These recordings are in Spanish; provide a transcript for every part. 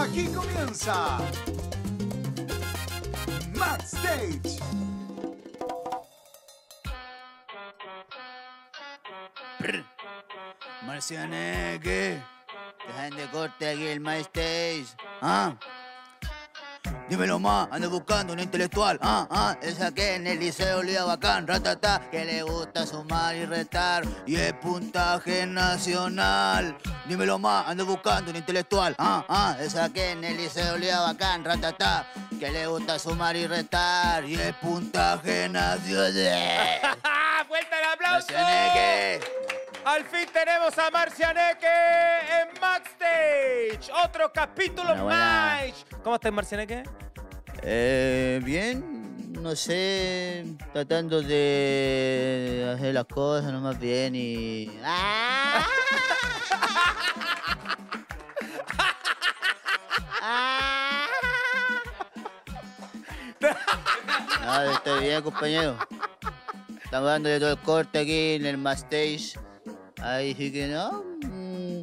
Aquí comienza Max Stage. Marcianeque, dejen de corte aquí el MyStage. ¿Ah? Dímelo más, ando buscando un intelectual. Ah, ah, esa que en el liceo lía bacán, ratata, que le gusta sumar y restar y es puntaje nacional. Dímelo más, ando buscando un intelectual. Ah, ah, esa que en el liceo lía bacán, ratata, que le gusta sumar y restar y es puntaje nacional. ¡Fuerte el aplauso! Al fin tenemos a Marcianeque en Backstage. Otro capítulo buena. más. ¿Cómo estás, Marcianeque? Eh, bien, no sé, tratando de hacer las cosas nomás bien y... ¡Ah! No, yo estoy bien, compañero. Estamos dando todo el corte aquí en el Mastage. Ahí sí que no. mm,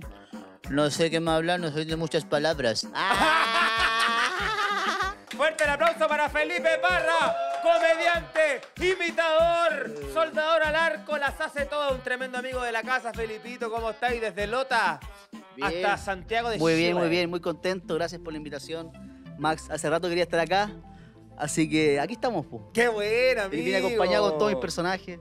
No sé qué más hablar, no soy de muchas palabras. Fuerte el aplauso para Felipe Parra, comediante, imitador, soldador al arco, las hace todo, un tremendo amigo de la casa, Felipito, ¿cómo estáis? Desde Lota Bien. hasta Santiago de Muy bien, Chile. muy bien, muy contento. Gracias por la invitación. Max, hace rato quería estar acá. Así que aquí estamos, pues. Qué buena, amigo. Vine acompañado con todos mis personajes.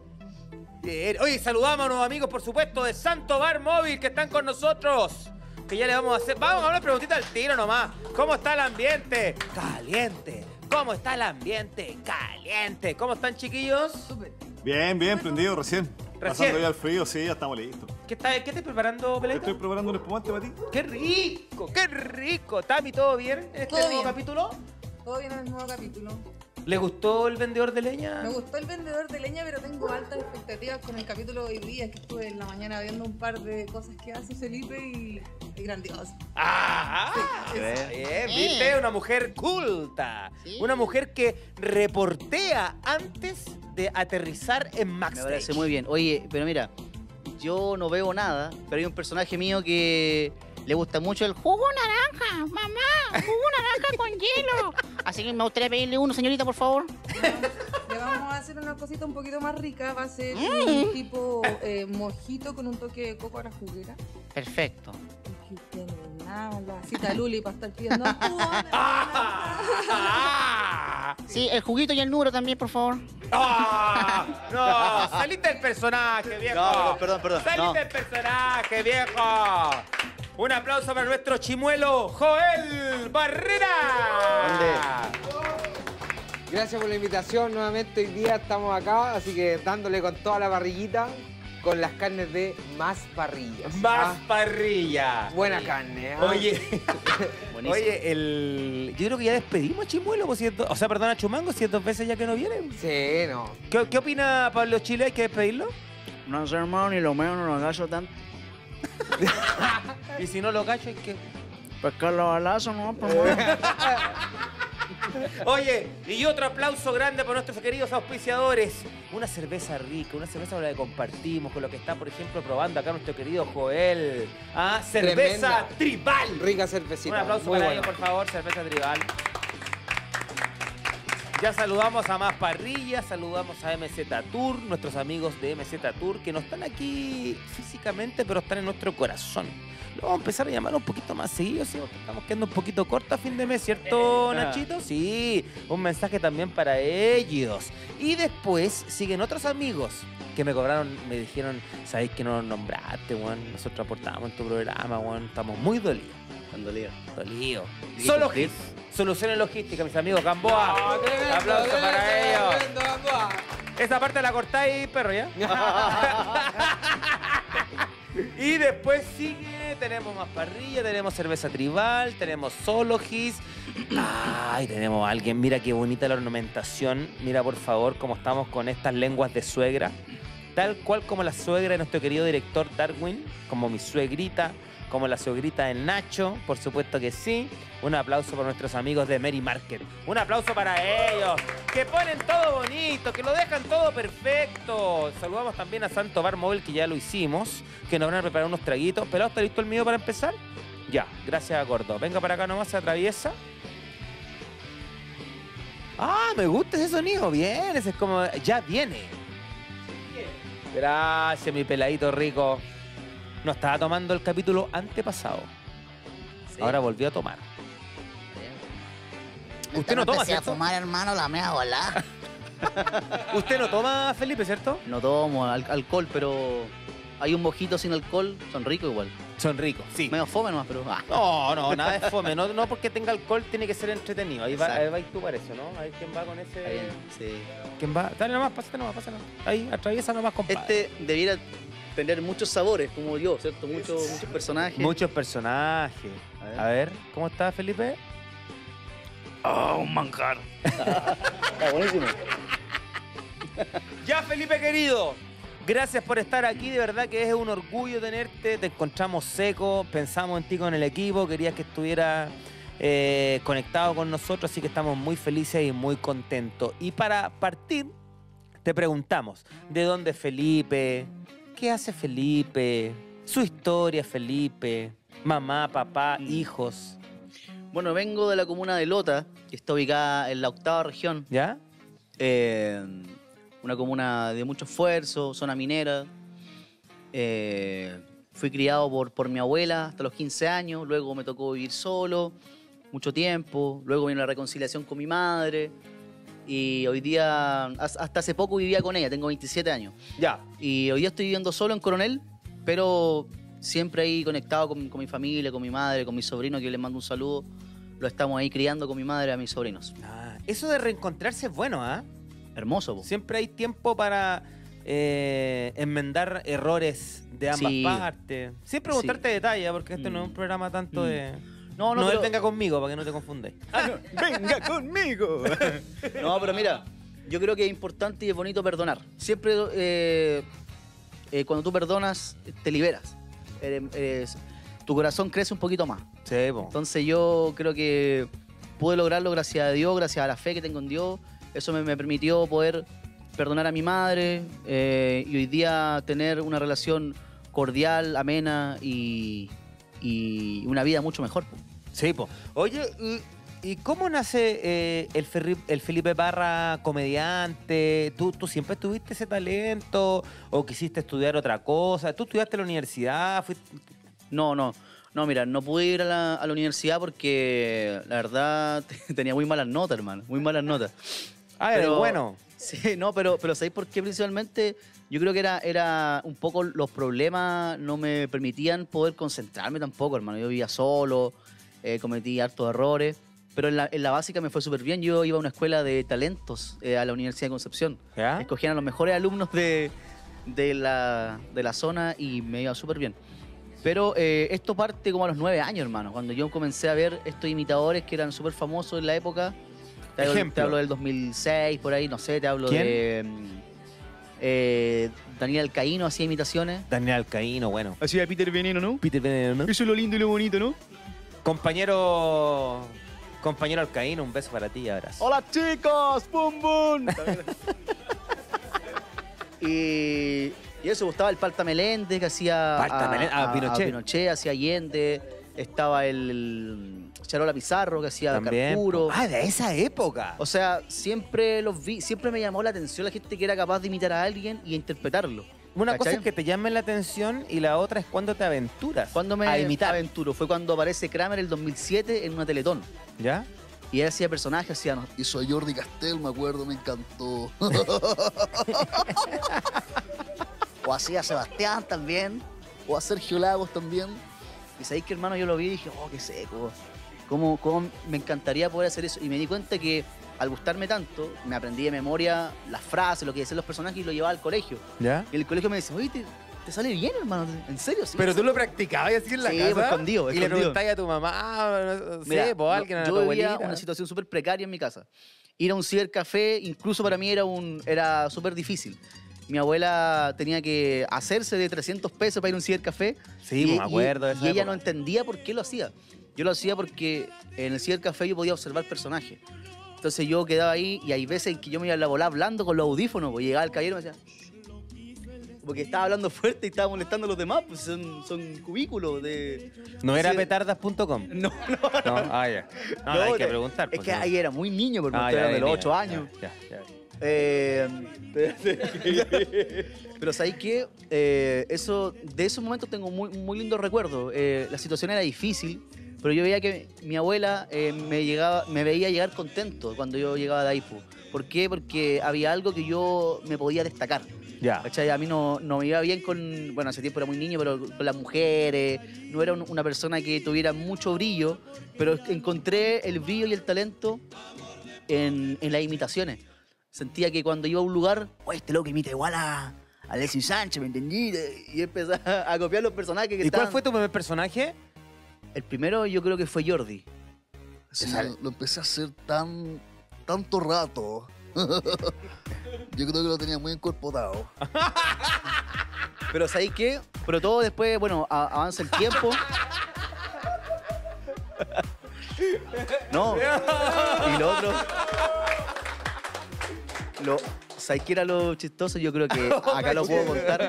Bien. Oye, saludamos a unos amigos, por supuesto, de Santo Bar Móvil que están con nosotros. Que ya le vamos a hacer. Vamos a una preguntita al tiro nomás. ¿Cómo está el ambiente? Caliente. ¿Cómo está el ambiente? Caliente. ¿Cómo están, chiquillos? Bien, bien, prendido recién. Pasando ya el frío, sí, ya estamos listos. ¿Qué, está, ¿Qué estás preparando, Peleito? Estoy preparando un espumante para ti. ¡Qué rico! ¡Qué rico! ¿Tami, todo bien en este Todo nuevo bien. capítulo? Todo bien en el nuevo capítulo. ¿Le gustó el vendedor de leña? Me gustó el vendedor de leña, pero tengo altas expectativas con el capítulo de hoy día, que estuve en la mañana viendo un par de cosas que hace Felipe y, y grandioso. ¡Ah! Sí, bien, Eh. ¿viste? Una mujer culta. Una mujer que reportea antes de aterrizar en Max. Me parece muy bien. Oye, pero mira, yo no veo nada, pero hay un personaje mío que le gusta mucho el jugo naranja. Mamá, jugo naranja con hielo. Así que me gustaría pedirle uno, señorita, por favor. Le vamos a hacer una cosita un poquito más rica, va a ser Mm. un tipo eh, mojito con un toque de coco a la juguera. Perfecto. Y que tiene nada, la cita Luli para estar pidiendo. jugo ¡Ah! Sí, el juguito y el número también, por favor. ¡Ah! ¡No! ¡Saliste del personaje, viejo! No, perdón, perdón, ¡Saliste no. del personaje, viejo! Un aplauso para nuestro chimuelo, Joel Barrera. Gracias por la invitación. Nuevamente hoy día estamos acá, así que dándole con toda la parrillita con las carnes de más parrillas. Más Ah, parrilla. buena carne. ¿ah? Oye, Buenísimo. oye, el... yo creo que ya despedimos a Chimuelo, pues, si es do- o sea, perdón, a Chumango, si es dos veces ya que no viene. Sí, no. ¿Qué, qué opina Pablo Chile? ¿Hay que despedirlo? No sé, hermano, ni lo menos, no lo agacho tanto. Y si no lo cacho, hay que... Pescar los balazos, no, favor. Oye, y otro aplauso grande para nuestros queridos auspiciadores. Una cerveza rica, una cerveza con la que compartimos, con lo que está, por ejemplo, probando acá nuestro querido Joel. Ah, cerveza Tremenda. tribal. Rica cervecita. Un aplauso muy para buena. ellos, por favor, cerveza tribal. Ya saludamos a Más Parrilla, saludamos a MZ Tour, nuestros amigos de MZ Tour que no están aquí físicamente, pero están en nuestro corazón. Lo vamos a empezar a llamar un poquito más seguido, ¿sí? Porque estamos quedando un poquito corto a fin de mes, ¿cierto, Eh, Nachito? Sí, un mensaje también para ellos. Y después siguen otros amigos que me cobraron, me dijeron, ¿sabéis que no nos nombraste, weón? Nosotros aportamos en tu programa, weón. Estamos muy dolidos. Cuando liga. Dolido. ¿Y Solo? Hits. Soluciones logísticas, mis amigos. Gamboa. No, tremendo, Aplauso tremendo, para ellos. Gamboa. Esa parte la cortáis, perro, ¿ya? y después sigue, tenemos más parrilla, tenemos cerveza tribal, tenemos solo his. Ay, tenemos a alguien. Mira qué bonita la ornamentación. Mira, por favor, cómo estamos con estas lenguas de suegra. Tal cual como la suegra de nuestro querido director Darwin, como mi suegrita, como la suegrita de Nacho, por supuesto que sí. Un aplauso para nuestros amigos de Mary Market. Un aplauso para ellos, que ponen todo bonito, que lo dejan todo perfecto. Saludamos también a Santo Bar Móvil, que ya lo hicimos, que nos van a preparar unos traguitos. ¿Pelado está listo el mío para empezar? Ya, gracias, gordo. Venga para acá nomás, se atraviesa. Ah, me gusta ese sonido. Bien, ese es como. Ya viene. Gracias, mi peladito rico. No estaba tomando el capítulo antepasado. Sí. Ahora volvió a tomar. Usted no toma, empecé a ¿cierto? fumar, hermano, la mea volá. Usted no toma, Felipe, ¿cierto? No tomo al- alcohol, pero hay un mojito sin alcohol, son ricos igual. Son ricos, sí. Medio fome nomás, pero. ah. No, no, nada de fome. No, no porque tenga alcohol tiene que ser entretenido. Ahí va, ahí va y tú para eso, ¿no? Ahí quién va con ese. Bien, sí. ¿Quién va? Dale nomás, pásate nomás, pásate nomás. Ahí, atraviesa nomás, compadre. Este debiera tener muchos sabores, como yo, ¿cierto? Muchos, muchos personajes. Muchos personajes. A ver. A ver, ¿cómo está Felipe? Oh, un manjar. Está buenísimo. Ya, Felipe querido. Gracias por estar aquí, de verdad que es un orgullo tenerte. Te encontramos seco, pensamos en ti con el equipo, querías que estuviera eh, conectado con nosotros, así que estamos muy felices y muy contentos. Y para partir, te preguntamos, ¿de dónde Felipe? ¿Qué hace Felipe? Su historia, Felipe. Mamá, papá, hijos. Bueno, vengo de la comuna de Lota, que está ubicada en la octava región. ¿Ya? Eh, una comuna de mucho esfuerzo, zona minera. Eh, fui criado por, por mi abuela hasta los 15 años, luego me tocó vivir solo mucho tiempo, luego vino la reconciliación con mi madre y hoy día, has- hasta hace poco vivía con ella, tengo 27 años. Ya. Y hoy día estoy viviendo solo en Coronel, pero siempre ahí conectado con, con mi familia, con mi madre, con mi sobrino, que yo les mando un saludo. Lo estamos ahí criando con mi madre a mis sobrinos. Ah, eso de reencontrarse es bueno, ¿ah? Hermoso, po. Siempre hay tiempo para eh, enmendar errores de ambas Sí. partes. Sin preguntarte detalles, porque este no es un Mm. programa tanto Mm. de. No, No, no, él pero- venga conmigo para que no te confundáis. ¡Venga conmigo! No, pero mira, yo creo que es importante y es bonito perdonar. Siempre eh, eh, cuando tú perdonas, te liberas. Eres- eres- tu corazón crece un poquito más. Sí, po. Entonces yo creo que pude lograrlo gracias a Dios, gracias a la fe que tengo en Dios. Eso me, me permitió poder perdonar a mi madre eh, y hoy día tener una relación cordial, amena y, y una vida mucho mejor. po. Sí, po. Oye, ¿y, y cómo nace eh, el, Ferri- el Felipe Barra comediante? ¿Tú, ¿Tú siempre tuviste ese talento o quisiste estudiar otra cosa? ¿Tú estudiaste en la universidad? Fuiste- No, no. No, mira, no pude ir a la, a la universidad porque la verdad tenía muy malas notas, hermano. Muy malas notas. Ah, Pero- bueno. Sí, no, pero, pero ¿sabéis por qué principalmente? Yo creo que era, era un poco los problemas no me permitían poder concentrarme tampoco, hermano. Yo vivía solo, eh, cometí hartos errores, pero en la, en la básica me fue súper bien. Yo iba a una escuela de talentos eh, a la Universidad de Concepción. ¿Ya? Escogían a los mejores alumnos de, de, la, de la zona y me iba súper bien. Pero eh, esto parte como a los nueve años, hermano, cuando yo comencé a ver estos imitadores que eran súper famosos en la época. Te hablo, Ejemplo. te hablo del 2006, por ahí, no sé, te hablo ¿Quién? de... mm, eh, Daniel Alcaíno hacía imitaciones. Daniel Alcaíno, bueno. Hacía Peter Veneno, ¿no? Peter Veneno, ¿no? Eso es lo lindo y lo bonito, ¿no? Compañero. Compañero Alcaíno, un beso para ti y abrazo. ¡Hola, chicos! ¡Bum, bum! Y, y eso, gustaba el Palta Meléndez, que hacía Palta a, Meléndez, ah, a- Pinochet. a Pinochet, hacía Allende. Estaba el, el Charola Pizarro, que hacía. Carpuro. Ah, de esa época. O sea, siempre los vi, siempre me llamó la atención la gente que era capaz de imitar a alguien y interpretarlo. Una cosa es que te llamen la atención y la otra es cuando te aventuras Cuando me a imitar. aventuro fue cuando aparece Kramer el 2007 en una Teletón. ¿Ya? Y él hacía personajes, hacía... no- Y soy Jordi Castel, me acuerdo, me encantó. o hacía Sebastián también. O a Sergio Lagos también. Y sabéis que hermano yo lo vi y dije, oh, qué seco. ¿Cómo, ¿Cómo me encantaría poder hacer eso? Y me di cuenta que al gustarme tanto, me aprendí de memoria las frases, lo que decían los personajes y lo llevaba al colegio. ¿Ya? Y el colegio me decía, oye, te, te sale bien, hermano, ¿en serio? Sí, Pero tú lo practicabas así en la Sí, casa. pues, escondido, Y le preguntabas a tu mamá, no sé, Mira, pues, alguien a yo tu vivía abuelita. una situación súper precaria en mi casa. Ir a un cibercafé, incluso para mí era un era súper difícil. Mi abuela tenía que hacerse de 300 pesos para ir a un cibercafé. Sí, pues, me acuerdo de Y ella no entendía por qué lo hacía. Yo lo hacía porque en el cibercafé yo podía observar personajes. Entonces yo quedaba ahí y hay veces en que yo me iba a la bola hablando con los audífonos. Pues llegaba el caballero y me decía, porque estaba hablando fuerte y estaba molestando a los demás, pues son, son cubículos de... No era Sí. petardas.com. No, no, No, ah, ya. No, No, hay que preguntar. es pues, que ahí era muy niño, porque Ah, hablando de los venía, 8 ya, años. Ya, ya. Eh, pero ¿sabéis qué? Eh, eso, de esos momentos tengo muy, muy lindos recuerdos. Eh, la situación era difícil, pero yo veía que mi abuela eh, me, llegaba, me veía llegar contento cuando yo llegaba de Aipu. ¿Por qué? Porque había algo que yo me podía destacar. Ya. ¿Cachai? A mí no, no me iba bien con, bueno, hace tiempo era muy niño, pero con las mujeres, no era un- una persona que tuviera mucho brillo, pero encontré el brillo y el talento en, en las imitaciones. Sentía que cuando iba a un lugar, Oye, este loco imita igual a a Alexis Sánchez, ¿me entendí? y empezaba a copiar los personajes que ¿Y cuál estaban. fue tu primer personaje? El primero yo creo que fue Jordi. Sí, lo, lo empecé a hacer tan. tanto rato. Yo creo que lo tenía muy incorporado. Pero ¿sabéis qué? Pero todo después, bueno, a- avanza el tiempo. No. Y lo otro. Lo, ¿Sabéis qué era lo chistoso? Yo creo que acá lo puedo contar.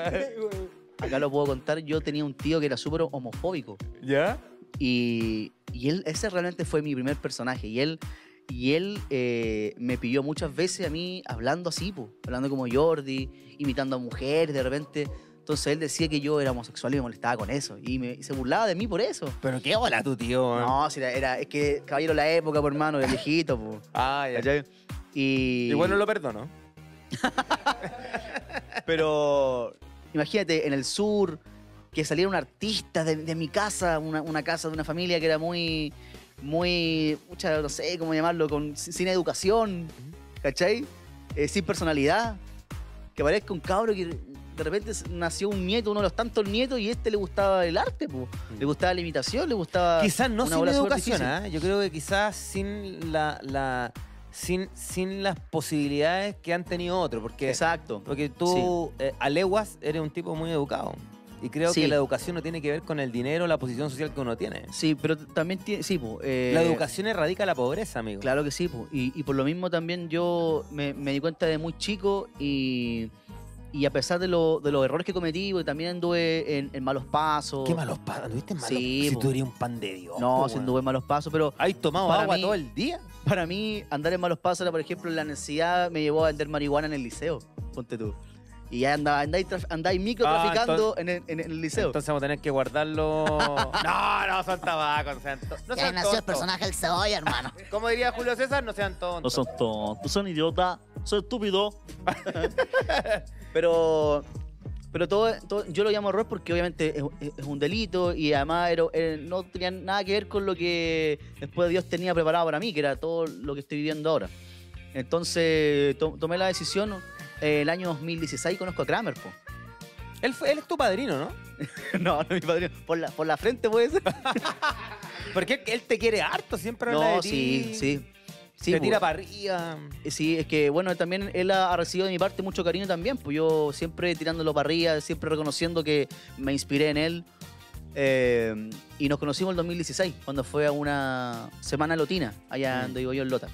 Acá lo puedo contar. Yo tenía un tío que era súper homofóbico. ¿Ya? Y, y él, ese realmente fue mi primer personaje. Y él, y él eh, me pilló muchas veces a mí hablando así, po, hablando como Jordi, imitando a mujeres de repente. Entonces él decía que yo era homosexual y me molestaba con eso. Y, me, y se burlaba de mí por eso. Pero qué hola tu tío. man. No, si era, era- es que caballero de la época, por hermano, de viejito, po, Ah, ya. ¿cachai? Y, Y bueno, lo perdono. Pero imagínate, en el sur, que saliera un artista de, de mi casa, una, una casa de una familia que era muy, muy, mucha, no sé cómo llamarlo, con, sin sin educación, ¿cachai? Eh, sin personalidad. Que parezca un cabro que de repente nació un nieto, uno de los tantos nietos, y este le gustaba el arte, po. le gustaba la imitación, le gustaba... Quizás no sin educación. ¿ah? Yo creo que quizás sin la, la sin, sin las posibilidades que han tenido otros, porque, Exacto. porque tú eh, a leguas eres un tipo muy educado. Y creo Sí. que la educación no tiene que ver con el dinero, la posición social que uno tiene. Sí, pero también tiene... Sí, po, eh, La educación erradica la pobreza, amigo. Claro que sí, po. y, y por lo mismo también yo me, me di cuenta de muy chico y, y a pesar de, lo- de los errores que cometí, porque también anduve en, en malos pasos. Qué malos pasos, ¿anduviste en malos Sí, Si tú eres un pan de Dios. No, sí weón. anduve en malos pasos, pero ¿Has tomado agua mí- todo el día? para mí andar en malos pasos era, por ejemplo, la necesidad me llevó a vender marihuana en el liceo, ponte tú. Y ya andaba, andáis, andáis microtraficando en, el, en el liceo. Entonces vamos a tener que guardarlo. no, no son tabacos, no sean, to- no Ya sean nació el personaje del cebolla, hermano. Como diría Julio César, no sean tontos. No son tontos, son idiotas, son estúpidos. pero pero todo, todo- yo lo llamo error porque obviamente es, es- es un delito y además era- era- no tenía nada que ver con lo que después Dios tenía preparado para mí, que era todo lo que estoy viviendo ahora. Entonces to- tomé la decisión eh, el año 2016 conozco a Kramer, po. Él, fue- él es tu padrino, ¿no? no, no mi padrino. Por la, por la frente puede ser. Porque él, él te quiere harto, siempre habla No, de ti. sí, sí. Sí, te po. tira para arriba. Sí, es que bueno, también él ha ha recibido de mi parte mucho cariño también, pues yo siempre tirándolo para arriba, siempre reconociendo que me inspiré en él. Eh, y nos conocimos en el 2016, cuando fue a una semana lotina, allá Mm. donde vivo yo en Lota.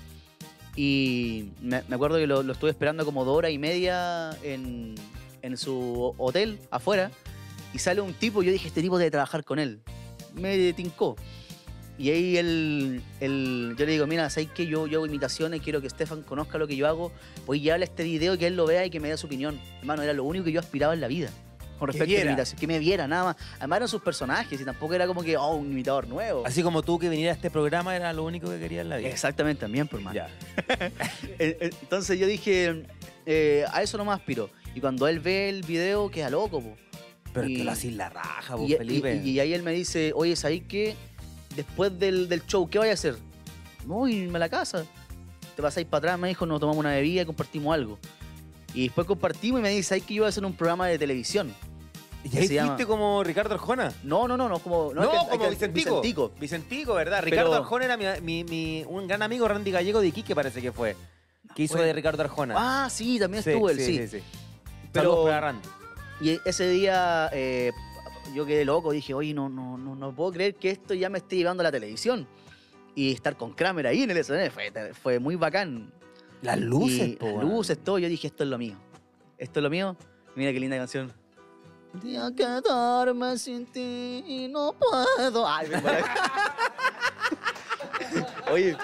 Y me, me acuerdo que lo, estuve esperando como dos horas y media en, en su hotel, afuera, y sale un tipo, yo dije, este tipo debe trabajar con él. Me tincó. Y ahí él, él- yo le digo, mira, ¿sabes qué? Yo, yo hago imitaciones, quiero que Stefan conozca lo que yo hago. Voy a llevarle este video, que él lo vea y que me dé su opinión. Hermano, era lo único que yo aspiraba en la vida. Con respecto a la imitación. Que me viera, nada más. Además eran sus personajes y tampoco era como que, oh, un imitador nuevo. Así como tú que viniera a este programa era lo único que quería en la vida. Exactamente, también, por. Ya. Eh, eh, Entonces yo dije, eh, a eso no me aspiro. Y cuando él ve el video, queda loco, po. Pero Y- que lo haces la raja, vos, Y, Felipe. y- y ahí él me dice, oye, ¿sabes qué? Después del, del show, ¿qué vaya a hacer? No, irme a la casa. Te pasáis para atrás, me dijo, nos tomamos una bebida y compartimos algo. Y después compartimos y me dice, ¿sabes que yo voy a hacer un programa de televisión? ¿Y ahí llama- como Ricardo Arjona? No, no, no, no, como... No, que- como que- Vicentico. Vicentico. Vicentico, ¿verdad? Pero- Ricardo Arjona era mi, mi- mi- un gran amigo, Randy Gallego de Iquique parece que fue. Que hizo de Ricardo Arjona. Ah, sí, también estuvo él, sí. sí, sí. Pero- Saludos para Randy. Y ese día eh, yo quedé loco, dije, oye, no, no, no, no puedo creer que esto ya me esté llevando a la televisión. Y estar con Kramer ahí en el escenario fue, fue muy bacán. Las luces, Y po, las luces, todo. Yo dije, esto es lo mío. Esto es lo mío. Mira qué linda canción. Día quedarme sin ti y no puedo. Ay, me. Oye,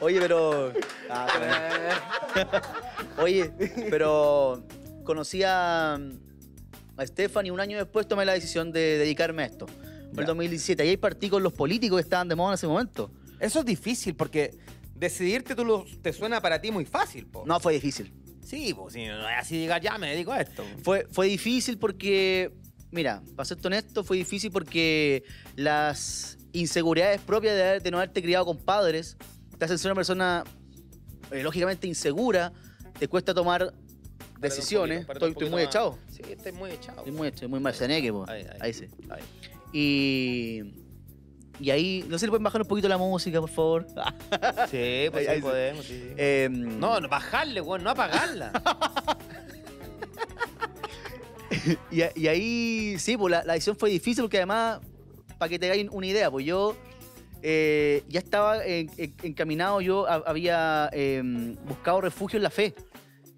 oye, pero. Ah, oye, pero conocí a, a Stephanie un año después tomé la decisión de dedicarme a esto. Fue el 2017. Y ahí partí con los políticos que estaban de moda en ese momento. Eso es difícil porque decidirte tú lo- te suena para ti muy fácil, po. No, fue difícil. Sí, pues si no es así llegar ya me dedico a esto. Fue, fue difícil porque, mira, para ser honesto, fue difícil porque las inseguridades propias de, haber- de no haberte criado con padres te hacen ser una persona eh, lógicamente insegura, te cuesta tomar decisiones. Estoy, estoy muy echado. Sí, estoy muy echado. Estoy muy, estoy muy marceneque, po. Ahí, ahí. Ahí sí. Y, y ahí, no sé si le pueden bajar un poquito la música, por favor. Sí, pues Ahí- sí ahí sí. podemos. sí, sí. Em, No, no, bajarle, weón, no apagarla. Y, ahí, sí, pues la, la decisión fue difícil porque además, para que te hagáis una idea, pues yo eh, ya estaba en- en- encaminado, yo ha- había em, buscado refugio en la fe,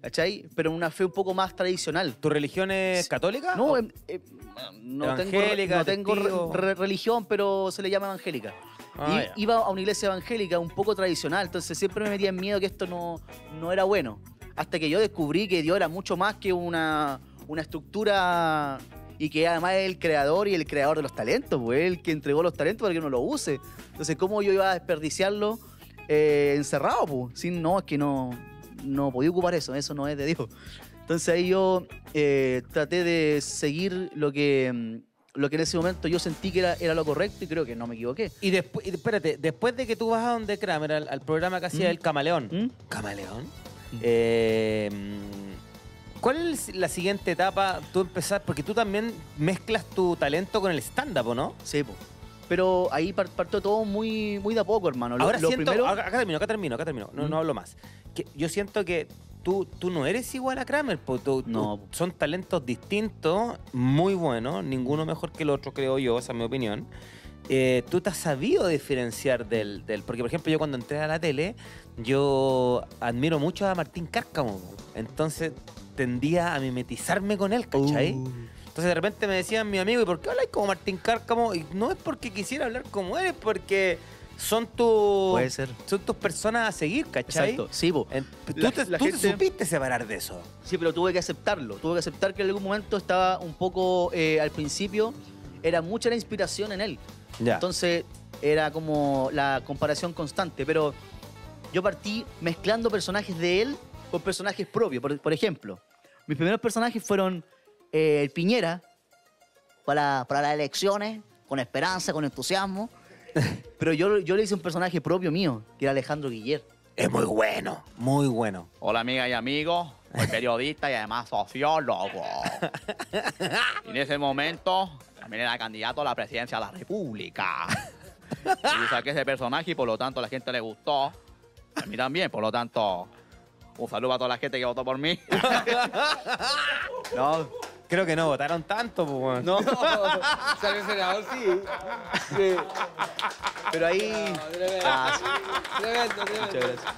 ¿cachai? Pero en una fe un poco más tradicional. ¿Tu religión es católica? No, ¿O- em, no tengo, Evangélica, no tengo re- testigo. re- religión, pero se le llama evangélica. Ah, Y iba a una iglesia evangélica un poco tradicional, entonces siempre me metía en miedo que esto no, no era bueno. Hasta que yo descubrí que Dios era mucho más que una, una estructura y que además es el creador y el creador de los talentos, pues, el que entregó los talentos para que uno los use. Entonces, ¿cómo yo iba a desperdiciarlo eh, encerrado? Pues? Sin, no, es que no, no podía ocupar eso, eso no es de Dios. Entonces ahí yo eh, traté de seguir lo que, mm, lo que en ese momento yo sentí que era, era lo correcto y creo que no me equivoqué. Y después, espérate, después de que tú vas a donde Kramer, al, al programa que hacía ¿Mm? el Camaleón. ¿Mm? ¿Camaleón? Eh, ¿Cuál es la siguiente etapa? Tú empezás, porque tú también mezclas tu talento con el stand-up, ¿o no? Sí, po. Pero ahí par- partió todo muy, muy de a poco, hermano. Lo, Ahora lo siento, primero, acá, acá termino, acá termino, acá termino, no, ¿Mm? no hablo más. Que yo siento que tú, tú no eres igual a Kramer, po. Tú- tú- No. son talentos distintos, muy buenos, ninguno mejor que el otro, creo yo, esa es mi opinión. Eh, tú te has sabido diferenciar del, del... Porque, por ejemplo, yo cuando entré a la tele, yo admiro mucho a Martín Cárcamo. Entonces tendía a mimetizarme con él, ¿cachai? Uh, Entonces de repente me decían mi amigo, ¿y por qué hablas como Martín Cárcamo? Y no es porque quisiera hablar como él, es porque son tus puede ser. son tus personas a seguir, ¿cachai? Exacto. Sí. En- tú La- te, la tú te gente- supiste separar de eso. Sí, pero tuve que aceptarlo. Tuve que aceptar que en algún momento estaba un poco, eh, al principio, era mucha la inspiración en él. Ya. Entonces era como la comparación constante. Pero yo partí mezclando personajes de él con personajes propios. Por, por ejemplo, mis primeros personajes fueron eh, el Piñera para, para las elecciones, con esperanza, con entusiasmo. Pero yo, yo le hice un personaje propio mío, que era Alejandro Guiller. es muy bueno, muy bueno. Hola amigas y amigos, soy periodista y además sociólogo. Y en ese momento también era candidato a la presidencia de la República. Y saqué ese personaje y por lo tanto a la gente le gustó. A mí también, por lo tanto, un saludo a toda la gente que votó por mí. No, Creo que no votaron tanto, pues, weón. no, Salió senador, sí. Sí. pero ahí... No, tremendo. Ah, sí. Tremendo, tremendo. Muchas gracias.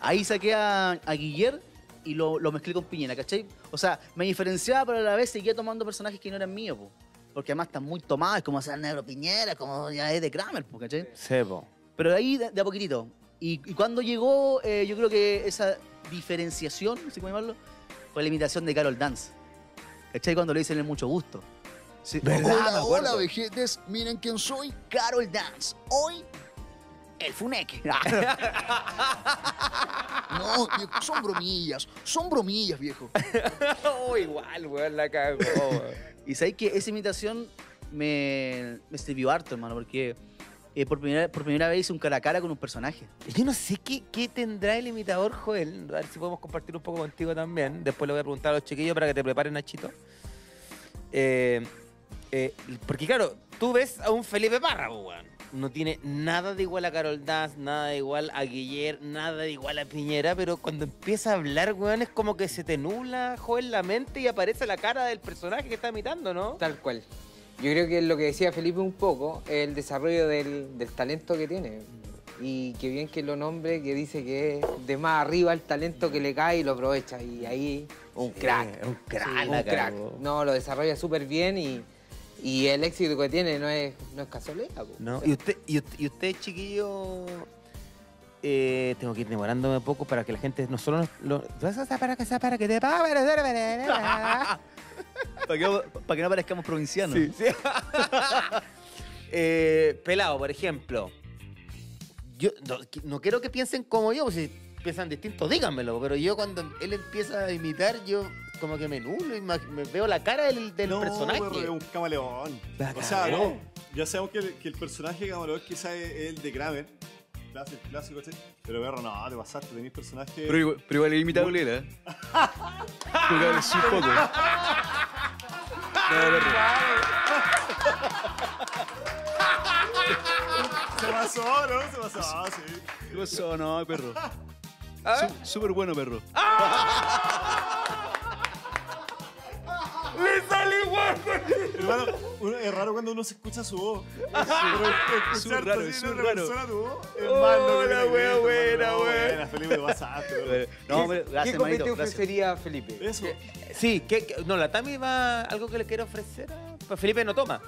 Ahí saqué a, a Guiller y lo, lo mezclé con Piñera, ¿cachai? O sea, me diferenciaba, pero a la vez seguía tomando personajes que no eran míos, po. Porque además están muy tomados, es como hacer Negro Piñera, como ya es de Kramer, po, ¿cachai? Sebo. Pero ahí de, de a poquitito. Y, y cuando llegó, eh, yo creo que esa diferenciación, no sé cómo llamarlo, fue la imitación de Carol Dance. ¿Cachai? Cuando le dicen el mucho gusto. Hola, hola, vejetes. Miren quién soy. Carol Dance. Hoy, el funeque. No, viejo, son bromillas. Son bromillas, viejo. oh, igual, weón, la cagó. Y sabéis que esa imitación me, me sirvió harto, hermano, porque eh, por, primera, por primera vez hice un cara a cara con un personaje. Yo no sé qué, qué tendrá el imitador, Joel. A ver si podemos compartir un poco contigo también. Después le voy a preguntar a los chiquillos para que te preparen, Nachito. Eh, eh, porque claro, tú ves a un Felipe Parra, weón. No tiene nada de igual a Carol Dance, nada de igual a Guiller, nada de igual a Piñera, pero cuando empieza a hablar, weón, es como que se te nubla, Joel, la mente y aparece la cara del personaje que está imitando, ¿no? Tal cual. Yo creo que lo que decía Felipe un poco es el desarrollo del, del talento que tiene. Y que bien que lo nombre, que dice que es de más arriba el talento que le cae y lo aprovecha. Y ahí, un crack. un crack, Sí, un crack. No, lo desarrolla súper bien y, y el éxito que tiene no es, no es casualidad. po. ¿No? ¿Y usted, y usted, y usted chiquillo? eh, tengo que ir demorándome un poco para que la gente no solo nos, lo, para que para que te Para que, pa' que no parezcamos provincianos. Sí, sí. Eh, pelado, por ejemplo. Yo no, no quiero que piensen como yo, pues si piensan distinto, díganmelo. Pero yo cuando él empieza a imitar, yo como que me nulo y me, veo la cara del, del no, personaje. es un camaleón. La O sea, no. Ya sabemos que el, que el personaje camaleón quizás es el de Kramer. Clásico, clásico, ¿sí? Pero perro, no, te pasaste, tenés personajes. Pero igual, pero igual imitable, ¿eh? Así un poco. No, perro. Se pasó, ¿no? Se pasó, ah, sí. ¿Qué pasó? No, perro. ¿Ah? Su- Súper bueno, perro. ¡Le sale igual! Hermano, es raro cuando uno se escucha su voz. Súper raro, es súper raro. es loco Oh, que la wea buena. No, wea. Felipe, te pasaste. No, pero ¿Qué gracias, comité manito, gracias. ofrecería Felipe? Eso. Sí, ¿qué, qué- no, la Tami va algo que le quiere ofrecer. Pues Felipe no toma.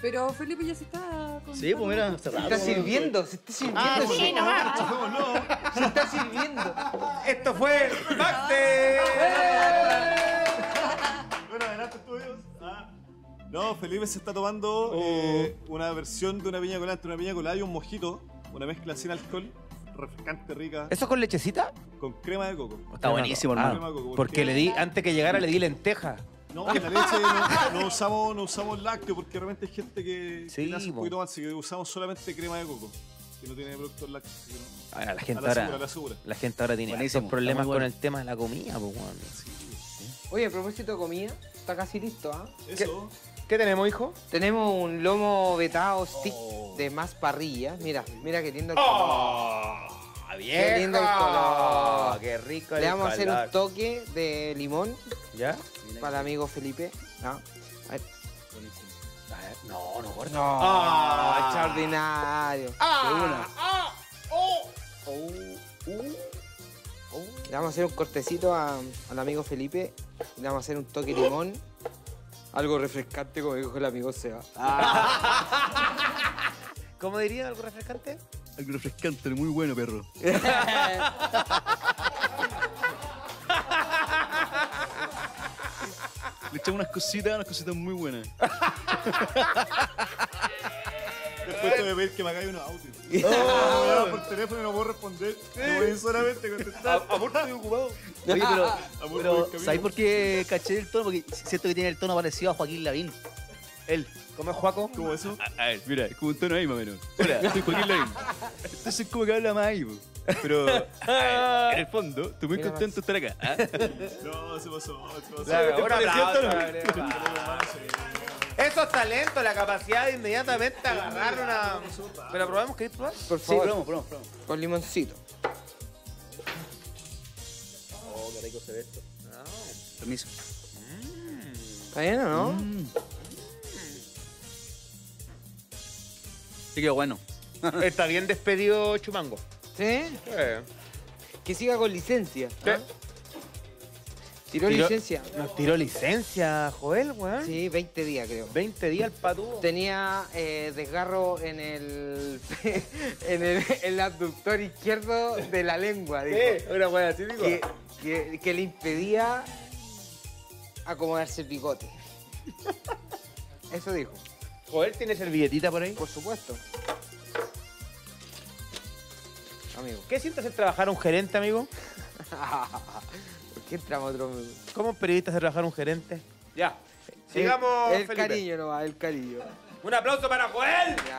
Pero Felipe ya se está. con- Sí, pues mira, Se está sirviendo, se está sirviendo. Ah, sí, nomás. Se está sirviendo. Esto fue Backstage. Bueno, adelante, estudios. Ah. No, Felipe se está tomando eh, una versión de una piña colada entre una piña colada y un mojito. Una mezcla sin alcohol, refrescante, rica, ¿Eso con lechecita? con crema de coco. Está buenísimo, Ah, hermano. porque le di, antes que llegara le di lenteja. No, en la leche no, no usamos, no usamos lácteo porque realmente hay gente que, Sí, que hace un po. poquito mal, así que usamos solamente crema de coco. Que no tiene productos lácteos. así que no- Ahora, la a gente la ahora, segura, la segura. la gente ahora tiene problemas bueno. con el tema de la comida, pues, weón. Oye, a propósito de comida, está casi listo, ¿ah? Eso. ¿Qué tenemos, hijo? Tenemos un lomo vetado stick Oh. de más parrilla. Mira, mira qué lindo el color. Qué lindo el color. Qué rico Le el vamos a hacer un toque de limón ¿Ya? para el amigo Felipe. ¿no? A ver. A ver, No, no, gordo. No, Ah. extraordinario. Ah, Le vamos a hacer un cortecito a- al amigo Felipe. Le vamos a hacer un toque de limón. Algo refrescante, como dijo el amigo Seba. ¿Cómo diría algo refrescante? Algo refrescante, muy bueno, perro. Le echamos unas cositas, unas cositas muy buenas. Después te voy a pedir que me hagáis unos audios. Llaman por teléfono y no puedo responder. Me voy solamente a contestar. Amor, estoy ocupado. Oye, pero, pero. ¿sabes por qué caché el tono? Porque siento que tiene el tono parecido a Joaquín Lavín. Él. ¿Cómo es Juaco? ¿Cómo eso? A, a ver, mira, es como un tono ahí más o menos. Hola, soy Joaquín Lavín. Entonces como que habla más ahí, po. Pero ver, en el fondo, estoy muy contento de estar acá. ¿ah? No, se pasó, se pasó. Claro, Eso es talento, la capacidad de inmediatamente agarrar una. ¿Pero probamos? ¿Queréis probar? Por Sí, favor, probamos, probamos, probamos. con limoncito. Oh, qué rico se ve esto. Permiso. ¿Está bien o no? Mm. Sí, quedó bueno. Está bien despedido Chumango. ¿Sí? Que siga con licencia. ¿ah? Tiró Tiró- licencia. Nos tiró licencia, Joel, weón. Sí, 20 días creo. 20 días el patúo. Tenía eh, desgarro en el, en el el abductor izquierdo de la lengua, dijo. una weá así, digo. que, que- que le impedía acomodarse el bigote. Eso dijo, Joel tiene servilletita por ahí. por supuesto. Amigo. ¿Qué sientes en trabajar a un gerente, amigo? ¿Por qué entramos otro? ¿Cómo un periodista hace trabajar a un gerente? Ya. Sigamos, El, el Felipe. cariño no va, el cariño. Un aplauso para Joel. Ya.